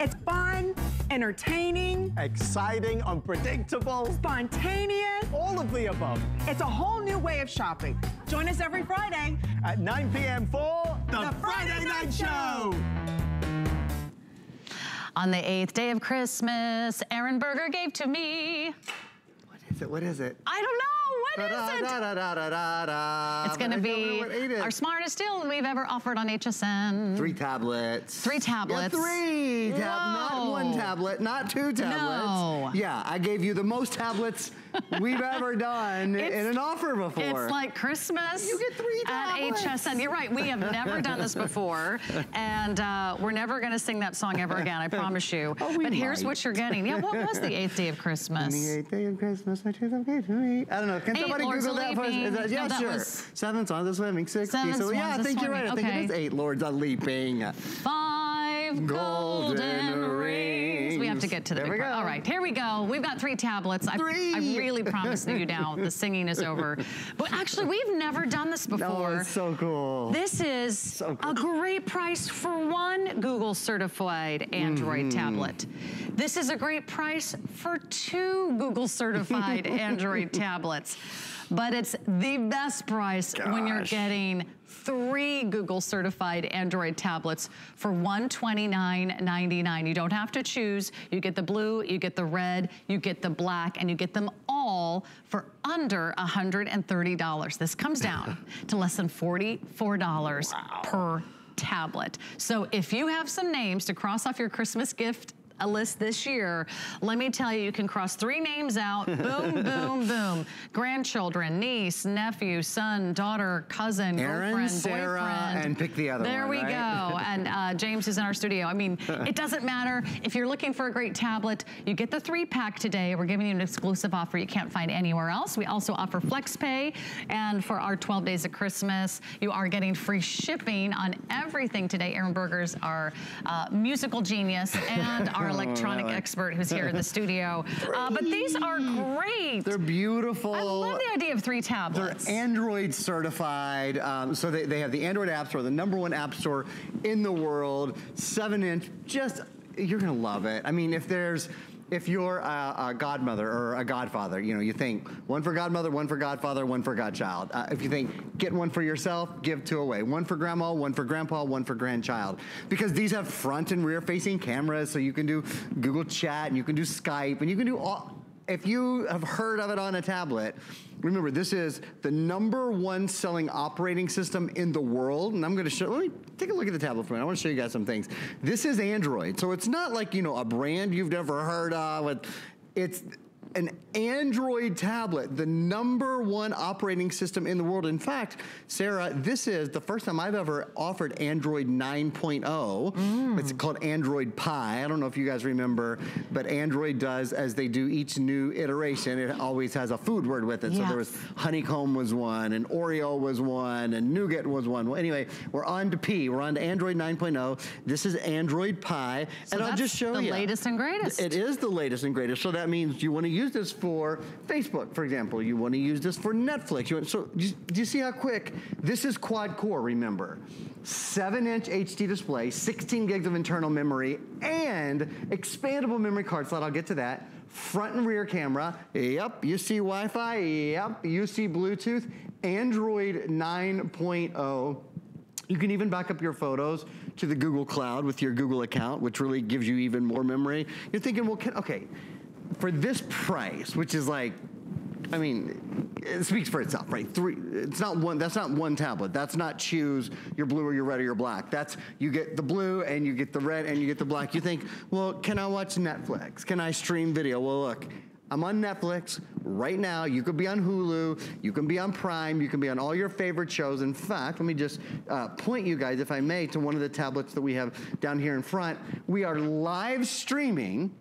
It's fun, entertaining, exciting, unpredictable, spontaneous, all of the above. It's a whole new way of shopping. Join us every Friday at 9 p.m. for The, the Friday, Friday, Night, Night Show. On the eighth day of Christmas, Aaron Berger gave to me. What is it? What is it? I don't know. It's going to be our smartest deal we've ever offered on HSN. Three tablets. Three tablets. Yeah, three. tablets. not one tablet, not two tablets. No. Yeah, I gave you the most tablets we've ever done in an offer before. It's like Christmas you get three tablets. at HSN. You're right. We have never done this before, and uh, we're never going to sing that song ever again. I promise you. Oh, but here's might. what you're getting. Yeah, what was the eighth day of Christmas? the eighth day of Christmas, which is okay to me. I don't know. Can eight somebody Lords Google that for us? That, yeah, no, sure. Seven songs of swimming, six. So yeah, I think you're right. I think it is eight Lords of Leaping. Five golden, golden rings. We have to get to the there big part. All right, here we go. We've got three tablets. Three. I, I really promise you now the singing is over. But actually, we've never done this before. No, it's so cool. This is so cool. a great price for one Google certified Android mm tablet. This is a great price for two Google certified Android tablets. but it's the best price Gosh. when you're getting three Google certified Android tablets for $129.99. You don't have to choose. You get the blue, you get the red, you get the black, and you get them all for under $130. This comes down to less than $44 wow. per tablet. So if you have some names to cross off your Christmas gift a list this year, let me tell you, you can cross three names out, boom, boom, boom. Grandchildren, niece, nephew, son, daughter, cousin, Aaron, girlfriend, Sarah, boyfriend. and pick the other there one, There we right? go. and uh, James is in our studio. I mean, it doesn't matter. If you're looking for a great tablet, you get the three pack today. We're giving you an exclusive offer you can't find anywhere else. We also offer FlexPay, and for our 12 days of Christmas, you are getting free shipping on everything today. Aaron Berger's our uh, musical genius and our our electronic really? expert who's here in the studio. Uh, but these are great. They're beautiful. I love the idea of three tablets. They're Android certified. Um, so they, they have the Android App Store, the number one app store in the world, seven inch, just, you're gonna love it. I mean, if there's, if you're a, a, godmother or a godfather, you know, you think one for godmother, one for godfather, one for godchild. Uh, if you think get one for yourself, give two away. One for grandma, one for grandpa, one for grandchild. Because these have front and rear facing cameras, so you can do Google Chat and you can do Skype and you can do all. If you have heard of it on a tablet, Remember, this is the number one selling operating system in the world. And I'm going to show, let me take a look at the tablet for a minute. I want to show you guys some things. This is Android. So it's not like, you know, a brand you've never heard of. It's an Android tablet, the number one operating system in the world. In fact, Sarah, this is the first time I've ever offered Android 9.0. Mm. It's called Android Pie. I don't know if you guys remember, but Android does, as they do each new iteration, it always has a food word with it. Yes. So there was honeycomb was one, and Oreo was one, and nougat was one. Well, anyway, we're on to P. We're on to Android 9.0. This is Android Pie, so and I'll just show the you. the latest and greatest. It is the latest and greatest. So that means you want to use use this for Facebook, for example. You want to use this for Netflix. You want, so do you, do you see how quick? This is quad core, remember. 7-inch HD display, 16 gigs of internal memory, and expandable memory card slot. I'll get to that. Front and rear camera. Yep, you see Wi-Fi. Yep, you see Bluetooth. Android 9.0. You can even back up your photos to the Google Cloud with your Google account, which really gives you even more memory. You're thinking, well, can, okay, for this price, which is like, I mean, it speaks for itself, right? Three. It's not one. That's not one tablet. That's not choose your blue or your red or your black. That's you get the blue and you get the red and you get the black. You think, well, can I watch Netflix? Can I stream video? Well, look. I'm on Netflix right now. You could be on Hulu. You can be on Prime. You can be on all your favorite shows. In fact, let me just uh, point you guys, if I may, to one of the tablets that we have down here in front. We are live streaming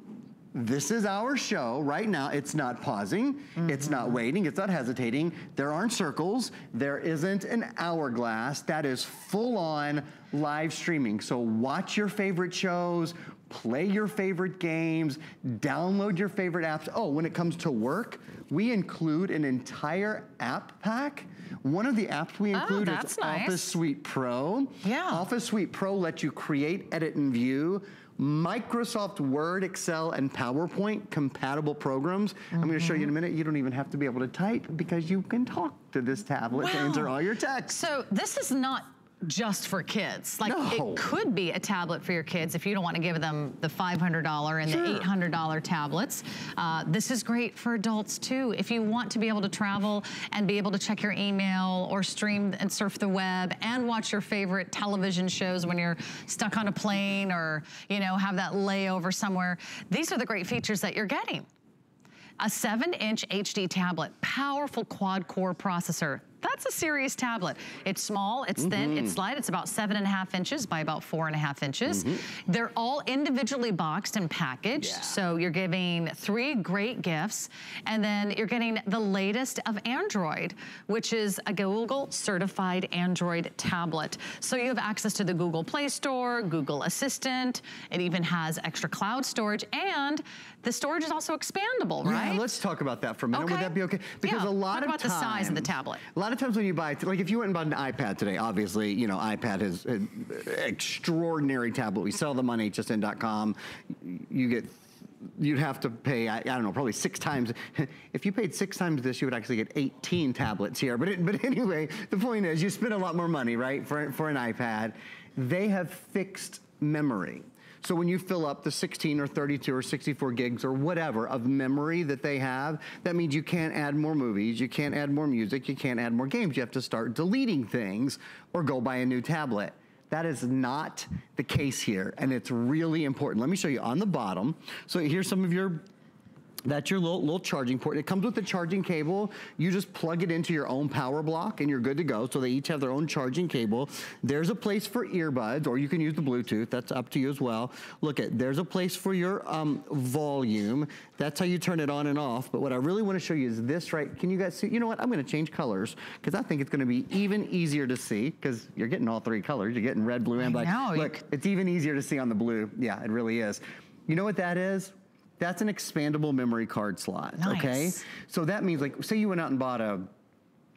this is our show right now. It's not pausing. Mm-hmm. It's not mm-hmm. waiting. It's not hesitating. There aren't circles. There isn't an hourglass. That is full on live streaming. So watch your favorite shows, play your favorite games, download your favorite apps. Oh, when it comes to work, we include an entire app pack. One of the apps we oh, include oh, is nice. Office Suite Pro. Yeah. Office Suite Pro lets you create, edit, and view Microsoft Word, Excel, and PowerPoint compatible programs. Mm-hmm. I'm going to show you in a minute. You don't even have to be able to type because you can talk to this tablet wow. to enter all your text. So this is not just for kids. Like no. it could be a tablet for your kids if you don't want to give them the $500 and sure. the $800 tablets. Uh, this is great for adults too. If you want to be able to travel and be able to check your email or stream and surf the web and watch your favorite television shows when you're stuck on a plane or, you know, have that layover somewhere. These are the great features that you're getting. A seven inch HD tablet, powerful quad core processor, that's a serious tablet. It's small, it's thin, mm -hmm. it's light. It's about seven and a half inches by about four and a half inches. Mm -hmm. They're all individually boxed and packaged. Yeah. So you're giving three great gifts. And then you're getting the latest of Android, which is a Google certified Android tablet. So you have access to the Google Play Store, Google Assistant. It even has extra cloud storage and the storage is also expandable, right? Yeah, let's talk about that for a minute. Okay. Would that be okay? Because yeah. a lot Talk of about times, the size of the tablet. A lot of times when you buy, like if you went and bought an iPad today, obviously, you know, iPad is an extraordinary tablet. We sell them on hsn.com. You get you'd have to pay, I, I, don't know, probably six times. if you paid six times this, you would actually get 18 tablets here. But, it, but anyway, the point is you spend a lot more money, right, for, for an iPad. They have fixed memory. So when you fill up the 16 or 32 or 64 gigs or whatever of memory that they have, that means you can't add more movies, you can't add more music, you can't add more games. You have to start deleting things or go buy a new tablet. That is not the case here, and it's really important. Let me show you on the bottom. So here's some of your that's your little, little charging port. It comes with a charging cable. You just plug it into your own power block and you're good to go. So they each have their own charging cable. There's a place for earbuds or you can use the Bluetooth. That's up to you as well. Look at, there's a place for your um, volume. That's how you turn it on and off. But what I really want to show you is this right. Can you guys see? You know what? I'm going to change colors because I think it's going to be even easier to see because you're getting all three colors. You're getting red, blue, and black. Look, it's even easier to see on the blue. Yeah, it really is. You know what that is? That's an expandable memory card slot, nice. okay? So that means like, say you went out and bought a,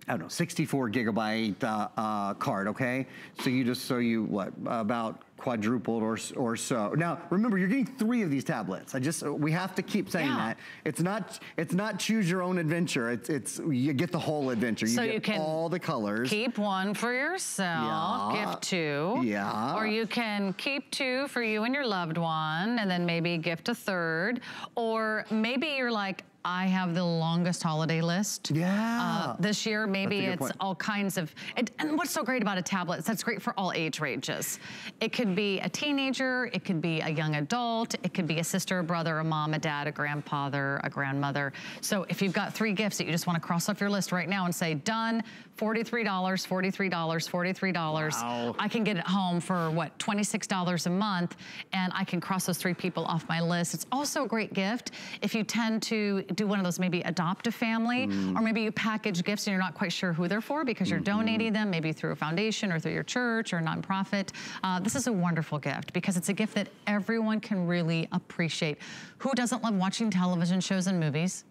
I don't know, 64 gigabyte uh, uh, card, okay? So you just, so you, what, about quadrupled or, or so. Now, remember, you're getting three of these tablets. I just, we have to keep saying yeah. that. It's not, it's not choose your own adventure. It's, it's, you get the whole adventure. You so get you can all the colors. Keep one for yourself, yeah. gift two. Yeah. Or you can keep two for you and your loved one, and then maybe gift a third. Or maybe you're like, I have the longest holiday list. Yeah. Uh, this year, maybe it's point. all kinds of, it, and what's so great about a tablet is that's great for all age ranges. It could be a teenager, it could be a young adult, it could be a sister, a brother, a mom, a dad, a grandfather, a grandmother. So if you've got three gifts that you just want to cross off your list right now and say, done, $43, $43, $43. Wow. I can get it home for what, $26 a month, and I can cross those three people off my list. It's also a great gift if you tend to do one of those maybe adopt a family, mm. or maybe you package gifts and you're not quite sure who they're for because you're mm -hmm. donating them, maybe through a foundation or through your church or nonprofit. Uh, this is a wonderful gift because it's a gift that everyone can really appreciate. Who doesn't love watching television shows and movies?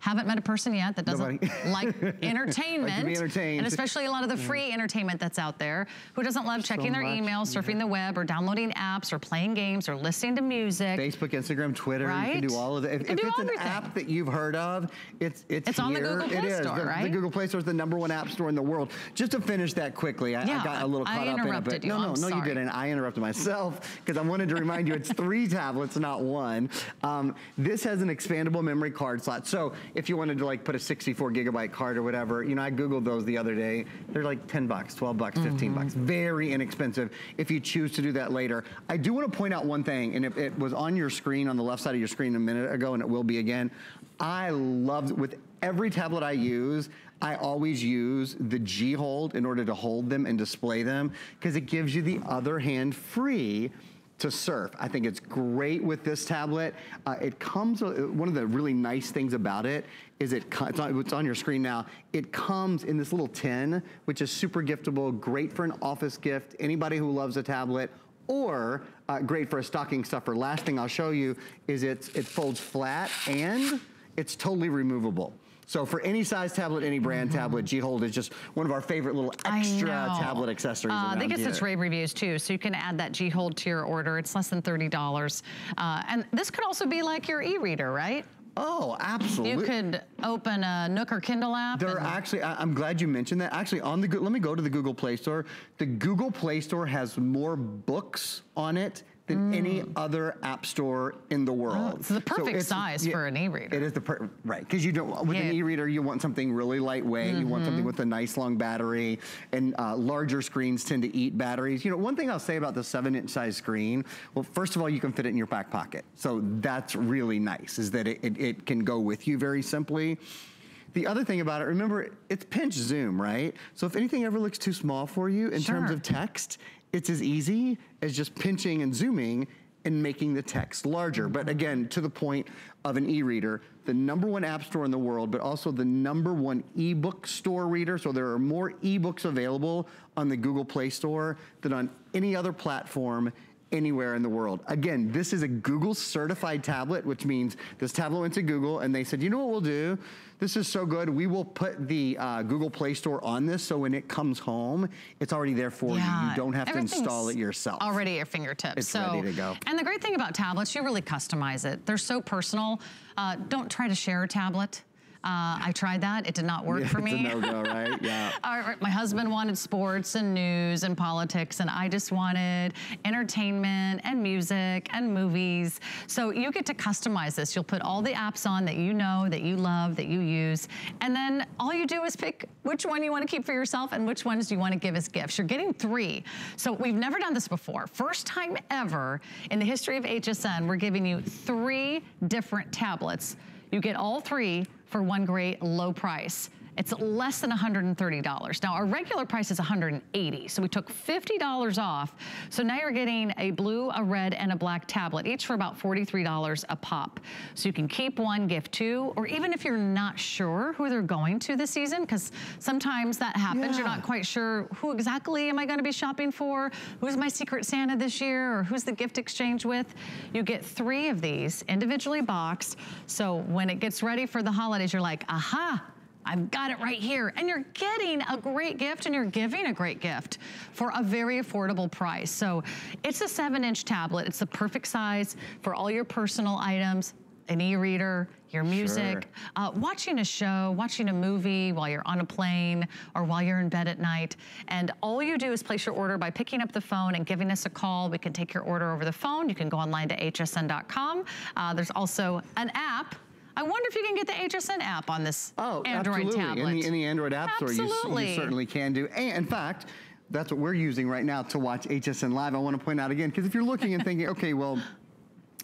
Haven't met a person yet that doesn't like entertainment. like entertained. And especially a lot of the free yeah. entertainment that's out there. Who doesn't love checking so their much. emails, surfing yeah. the web, or downloading apps, or playing games, or listening to music. Facebook, Instagram, Twitter. Right? You can do all of it. If, if it's everything. an app that you've heard of, it's it's, it's here. on the Google Play it is. Store, the, right? The Google Play Store is the number one app store in the world. Just to finish that quickly, I, yeah, I got a little caught up in it. But no, no, I'm no, sorry. you didn't. I interrupted myself because I wanted to remind you it's three tablets, not one. Um, this has an expandable memory card slot. So if you wanted to like put a 64 gigabyte card or whatever. You know, I Googled those the other day. They're like 10 bucks, 12 bucks, 15 mm -hmm. bucks. Very inexpensive if you choose to do that later. I do want to point out one thing, and it, it was on your screen, on the left side of your screen a minute ago, and it will be again. I love, with every tablet I use, I always use the G hold in order to hold them and display them because it gives you the other hand free to surf. I think it's great with this tablet. Uh, it comes, uh, one of the really nice things about it is it, it's on, it's on your screen now, it comes in this little tin, which is super giftable, great for an office gift, anybody who loves a tablet, or uh, great for a stocking stuffer. Last thing I'll show you is it's, it folds flat and it's totally removable. So for any size tablet, any brand mm -hmm. tablet, G-Hold is just one of our favorite little extra tablet accessories uh, They get such rave reviews too, so you can add that G-Hold to your order. It's less than $30. Uh, and this could also be like your e-reader, right? Oh, absolutely. You could open a Nook or Kindle app. There are actually, I, am glad you mentioned that. Actually, on the, let me go to the Google Play Store. The Google Play Store has more books on it than mm. any other app store in the world. Oh, it's the perfect so size yeah, for an e-reader. It is the per right because you don't with yeah. an e-reader you want something really lightweight. Mm -hmm. You want something mm-hmm. with a nice long battery, and uh, larger screens tend to eat batteries. You know, one thing I'll say about the seven-inch size screen. Well, first of all, you can fit it in your back pocket, so that's really nice. Is that it, it, it can go with you very simply. The other thing about it, remember, it's pinch zoom, right? So if anything ever looks too small for you in sure. terms of text, it's as easy as just pinching and zooming and making the text larger. But again, to the point of an e-reader, the number one app store in the world, but also the number one ebook store reader. So there are more ebooks available on the Google Play Store than on any other platform anywhere in the world. Again, this is a Google certified tablet, which means this tablet went to Google and they said, you know what we'll do? This is so good. We will put the uh, Google Play Store on this so when it comes home, it's already there for yeah. you. You don't have to install it yourself. Already at your fingertips. It's so, ready to go. And the great thing about tablets, you really customize it. They're so personal. Uh, don't try to share a tablet. Uh, I tried that. It did not work yeah, for me. It's a no-go, right? Yeah. my husband wanted sports and news and politics, and I just wanted entertainment and music and movies. So you get to customize this. You'll put all the apps on that you know, that you love, that you use, and then all you do is pick which one you want to keep for yourself and which ones you want to give as gifts. You're getting three. So we've never done this before. First time ever in the history of HSN, we're giving you three different tablets. You get all three for one great low price. It's less than $130. Now, our regular price is 180, so we took $50 off. So now you're getting a blue, a red, and a black tablet, each for about $43 a pop. So you can keep one, gift two, or even if you're not sure who they're going to this season, because sometimes that happens, yeah. you're not quite sure who exactly am I gonna be shopping for, who's my secret Santa this year, or who's the gift exchange with. You get three of these individually boxed, so when it gets ready for the holidays, you're like, aha, I've got it right here. And you're getting a great gift and you're giving a great gift for a very affordable price. So it's a seven inch tablet. It's the perfect size for all your personal items, an e-reader, your music, sure. uh, watching a show, watching a movie while you're on a plane or while you're in bed at night. And all you do is place your order by picking up the phone and giving us a call. We can take your order over the phone. You can go online to hsn.com. Uh, there's also an app I wonder if you can get the HSN app on this oh, Android absolutely. tablet. In the, in the Android app absolutely. store, you, you certainly can do. And in fact, that's what we're using right now to watch HSN Live. I want to point out again, because if you're looking and thinking, okay, well,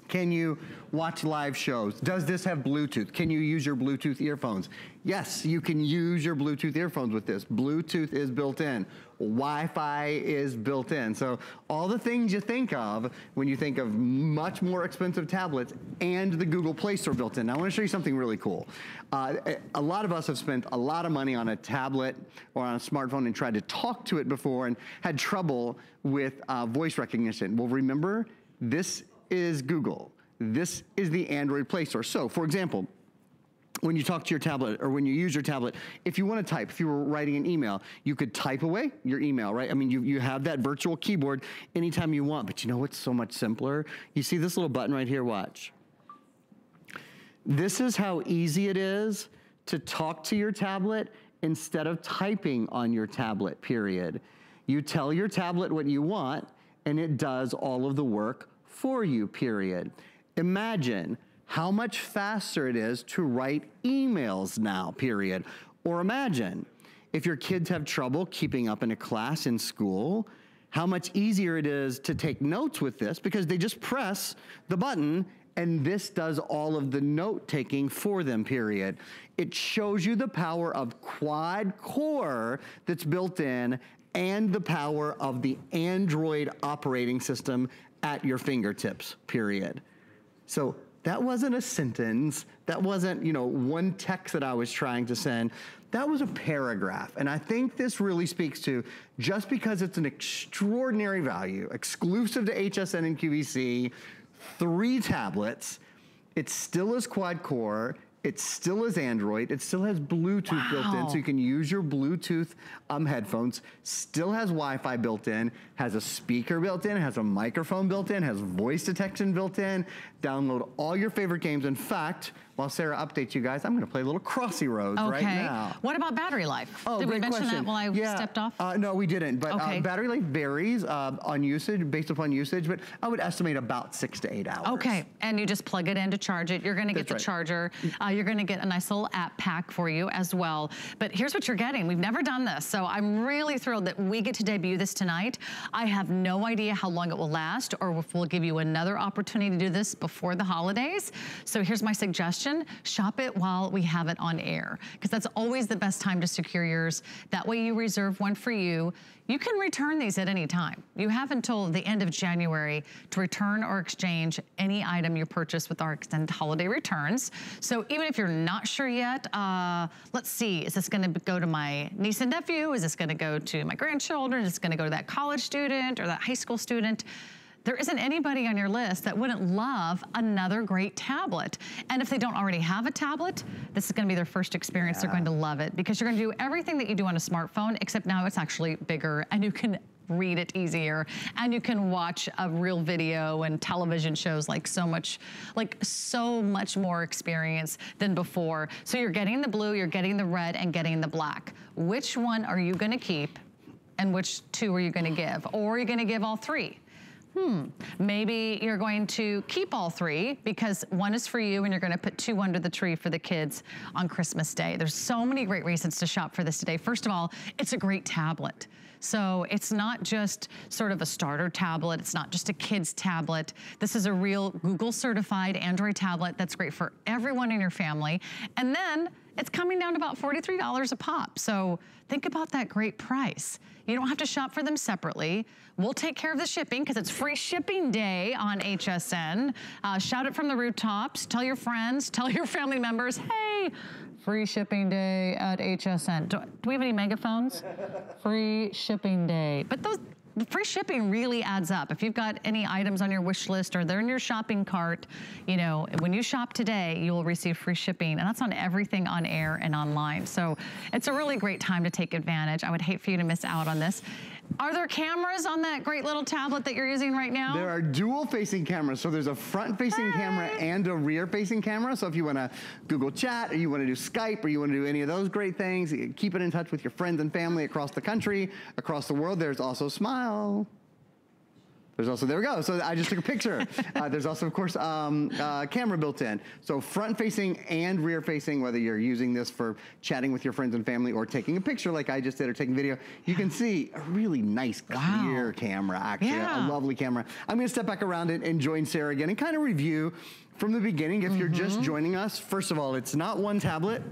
can you watch live shows? Does this have Bluetooth? Can you use your Bluetooth earphones? Yes, you can use your Bluetooth earphones with this. Bluetooth is built in. Wi-Fi is built in. So all the things you think of when you think of much more expensive tablets and the Google Play Store built in. Now I wanna show you something really cool. Uh, a lot of us have spent a lot of money on a tablet or on a smartphone and tried to talk to it before and had trouble with uh, voice recognition. Well, remember, this is Google. This is the Android Play Store. So, for example, when you talk to your tablet or when you use your tablet, if you want to type, if you were writing an email, you could type away your email, right? I mean, you, you have that virtual keyboard anytime you want, but you know what's so much simpler? You see this little button right here, watch. This is how easy it is to talk to your tablet instead of typing on your tablet, period. You tell your tablet what you want, and it does all of the work for you, period. Imagine how much faster it is to write emails now, period. Or imagine if your kids have trouble keeping up in a class in school, how much easier it is to take notes with this because they just press the button and this does all of the note taking for them, period. It shows you the power of quad core that's built in and the power of the Android operating system at your fingertips, period. So that wasn't a sentence. That wasn't, you know, one text that I was trying to send. That was a paragraph. And I think this really speaks to just because it's an extraordinary value, exclusive to HSN and QVC, three tablets, it still is quad core, it still is Android. It still has Bluetooth wow. built in, so you can use your Bluetooth um, headphones. Still has Wi-Fi built in, has a speaker built in, has a microphone built in, has voice detection built in. Download all your favorite games. In fact, while Sarah updates you guys, I'm gonna play a little Crossy Roads okay. right now. What about battery life? Oh, Did we mention question. that while I yeah. stepped off? Uh, no, we didn't, but uh, okay. uh, battery life varies uh, on usage, based upon usage, but I would estimate about six to eight hours. Okay, and you just plug it in to charge it. You're gonna get That's the right. charger. Uh, you're gonna get a nice little app pack for you as well. But here's what you're getting. We've never done this, so I'm really thrilled that we get to debut this tonight. I have no idea how long it will last or if we'll give you another opportunity to do this before the holidays. So here's my suggestion. Shop it while we have it on air because that's always the best time to secure yours. That way you reserve one for you. You can return these at any time. You have until the end of January to return or exchange any item you purchase with our extended holiday returns. So even if you're not sure yet, uh, let's see, is this gonna go to my niece and nephew? Is this gonna go to my grandchildren? Is this gonna go to that college student or that high school student? There isn't anybody on your list that wouldn't love another great tablet. And if they don't already have a tablet, this is gonna be their first experience. Yeah. They're going to love it because you're gonna do everything that you do on a smartphone, except now it's actually bigger and you can read it easier and you can watch a real video and television shows like so much like so much more experience than before so you're getting the blue you're getting the red and getting the black which one are you going to keep and which two are you going to give or are you going to give all three hmm, maybe you're going to keep all three because one is for you and you're gonna put two under the tree for the kids on Christmas Day. There's so many great reasons to shop for this today. First of all, it's a great tablet. So it's not just sort of a starter tablet. It's not just a kid's tablet. This is a real Google certified Android tablet that's great for everyone in your family. And then it's coming down to about $43 a pop. So think about that great price. You don't have to shop for them separately. We'll take care of the shipping because it's free shipping day on HSN. Uh, shout it from the rooftops. Tell your friends, tell your family members, hey, free shipping day at HSN. Do, do we have any megaphones? free shipping day. But those, free shipping really adds up. If you've got any items on your wish list or they're in your shopping cart, you know, when you shop today, you will receive free shipping. And that's on everything on air and online. So it's a really great time to take advantage. I would hate for you to miss out on this. Are there cameras on that great little tablet that you're using right now? There are dual facing cameras. So there's a front facing hey. camera and a rear facing camera. So if you want to Google chat or you want to do Skype or you want to do any of those great things, keep it in touch with your friends and family across the country, across the world. There's also Smile. There's also, there we go. So I just took a picture. uh, there's also, of course, um, uh, camera built in. So front facing and rear facing, whether you're using this for chatting with your friends and family or taking a picture like I just did or taking video, you can see a really nice clear wow. camera, actually, yeah. a, lovely camera. I'm gonna step back around it and join Sarah again and kind of review from the beginning. If mm -hmm. you're just mm-hmm. joining us, first of all, it's not one tablet.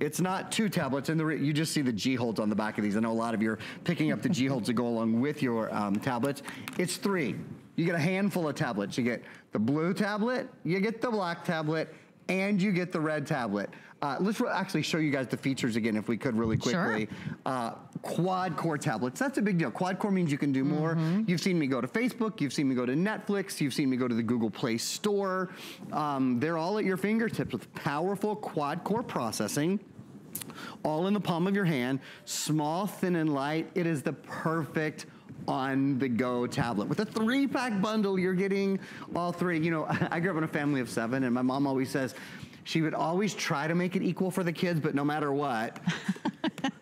It's not two tablets. The you just see the G holds on the back of these. I know a lot of you are picking up the G holds to go along with your um, tablets. It's three. You get a handful of tablets. You get the blue tablet, you get the black tablet, and you get the red tablet. Uh, let's actually show you guys the features again, if we could, really quickly. Sure. Uh, quad core tablets. That's a big deal. Quad core means you can do more. Mm -hmm. You've seen me go to Facebook. You've seen me go to Netflix. You've seen me go to the Google Play Store. Um, they're all at your fingertips with powerful quad core processing all in the palm of your hand, small, thin, and light. It is the perfect on the go tablet. With a three pack bundle, you're getting all three. You know, I grew up in a family of seven, and my mom always says, she would always try to make it equal for the kids, but no matter what,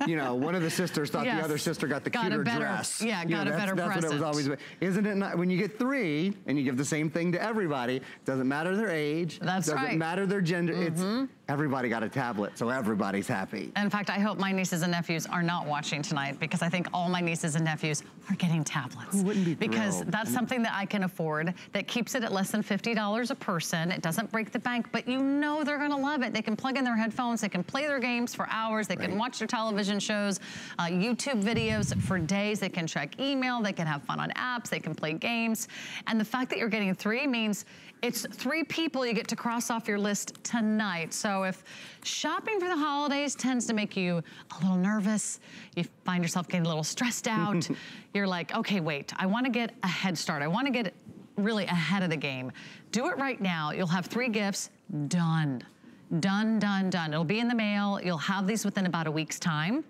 you know, one of the sisters thought yes. the other sister got the got cuter better, dress. Yeah, you got know, a better that's present. That's what it was always. Isn't it not, when you get three and you give the same thing to everybody, doesn't matter their age. That's doesn't right. Doesn't matter their gender. Mm -hmm. It's mm-hmm. Everybody got a tablet, so everybody's happy. In fact, I hope my nieces and nephews are not watching tonight because I think all my nieces and nephews are getting tablets. Who wouldn't be Because that's something that I can afford that keeps it at less than $50 a person. It doesn't break the bank, but you know they're gonna love it. They can plug in their headphones, they can play their games for hours, they right. can watch their television shows, uh, YouTube videos for days, they can check email, they can have fun on apps, they can play games. And the fact that you're getting three means it's three people you get to cross off your list tonight. So if shopping for the holidays tends to make you a little nervous, you find yourself getting a little stressed out, you're like, okay, wait, I wanna get a head start. I wanna get really ahead of the game. Do it right now. You'll have three gifts done. Done, done, done. It'll be in the mail. You'll have these within about a week's time.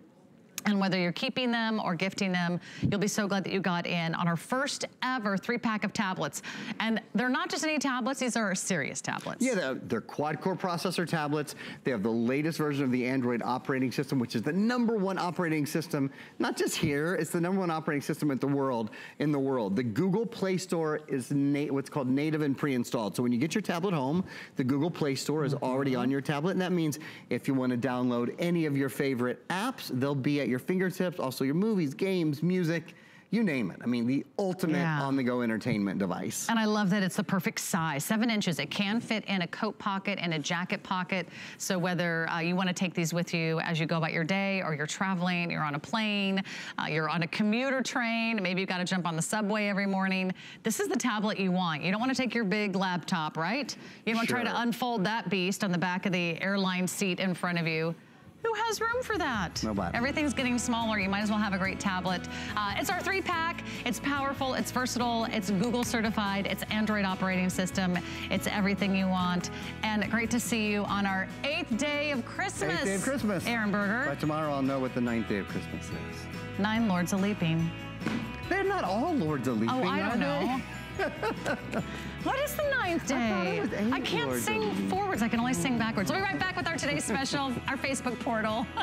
And whether you're keeping them or gifting them, you'll be so glad that you got in on our first ever three pack of tablets. And they're not just any tablets, these are serious tablets. Yeah, they're, they're quad core processor tablets. They have the latest version of the Android operating system, which is the number one operating system, not just here, it's the number one operating system in the world, in the world. The Google Play Store is what's called native and pre-installed. So when you get your tablet home, the Google Play Store is already mm-hmm. on your tablet. And that means if you want to download any of your favorite apps, they'll be at your your fingertips, also your movies, games, music, you name it. I mean, the ultimate yeah. on-the-go entertainment device. And I love that it's the perfect size, seven inches. It can fit in a coat pocket and a jacket pocket. So whether uh, you want to take these with you as you go about your day or you're traveling, you're on a plane, uh, you're on a commuter train, maybe you've got to jump on the subway every morning, this is the tablet you want. You don't want to take your big laptop, right? You don't want to sure. try to unfold that beast on the back of the airline seat in front of you Who has room for that? Nobody. Everything's getting smaller. You might as well have a great tablet. Uh, it's our three pack. It's powerful. It's versatile. It's Google certified. It's Android operating system. It's everything you want. And great to see you on our eighth day of Christmas. Eighth day of Christmas. Aaron Berger. By tomorrow, I'll know what the ninth day of Christmas is. Nine Lords of Leaping. They're not all Lords of Leaping. Oh, I don't know. What is the ninth day? I, can't Lords of sing Leaping. forwards. I can only sing backwards. We'll be right back with our today's special, our Facebook portal.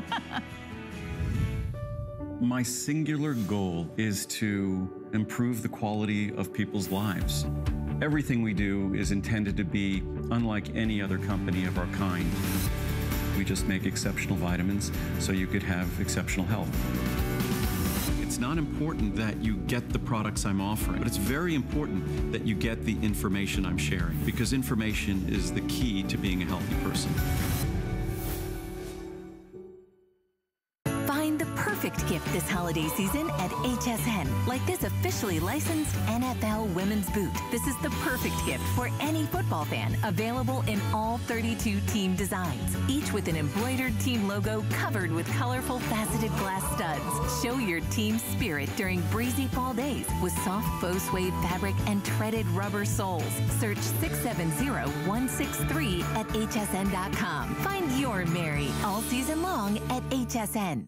My singular goal is to improve the quality of people's lives. Everything we do is intended to be unlike any other company of our kind. We just make exceptional vitamins so you could have exceptional health. It's not important that you get the products I'm offering, but it's very important that you get the information I'm sharing because information is the key to being a healthy person. Perfect gift this holiday season at HSN, like this officially licensed NFL women's boot. This is the perfect gift for any football fan, available in all 32 team designs, each with an embroidered team logo covered with colorful faceted glass studs. Show your team spirit during breezy fall days with soft faux suede fabric and treaded rubber soles. Search 670163 at hsn.com. Find your merry all season long at HSN.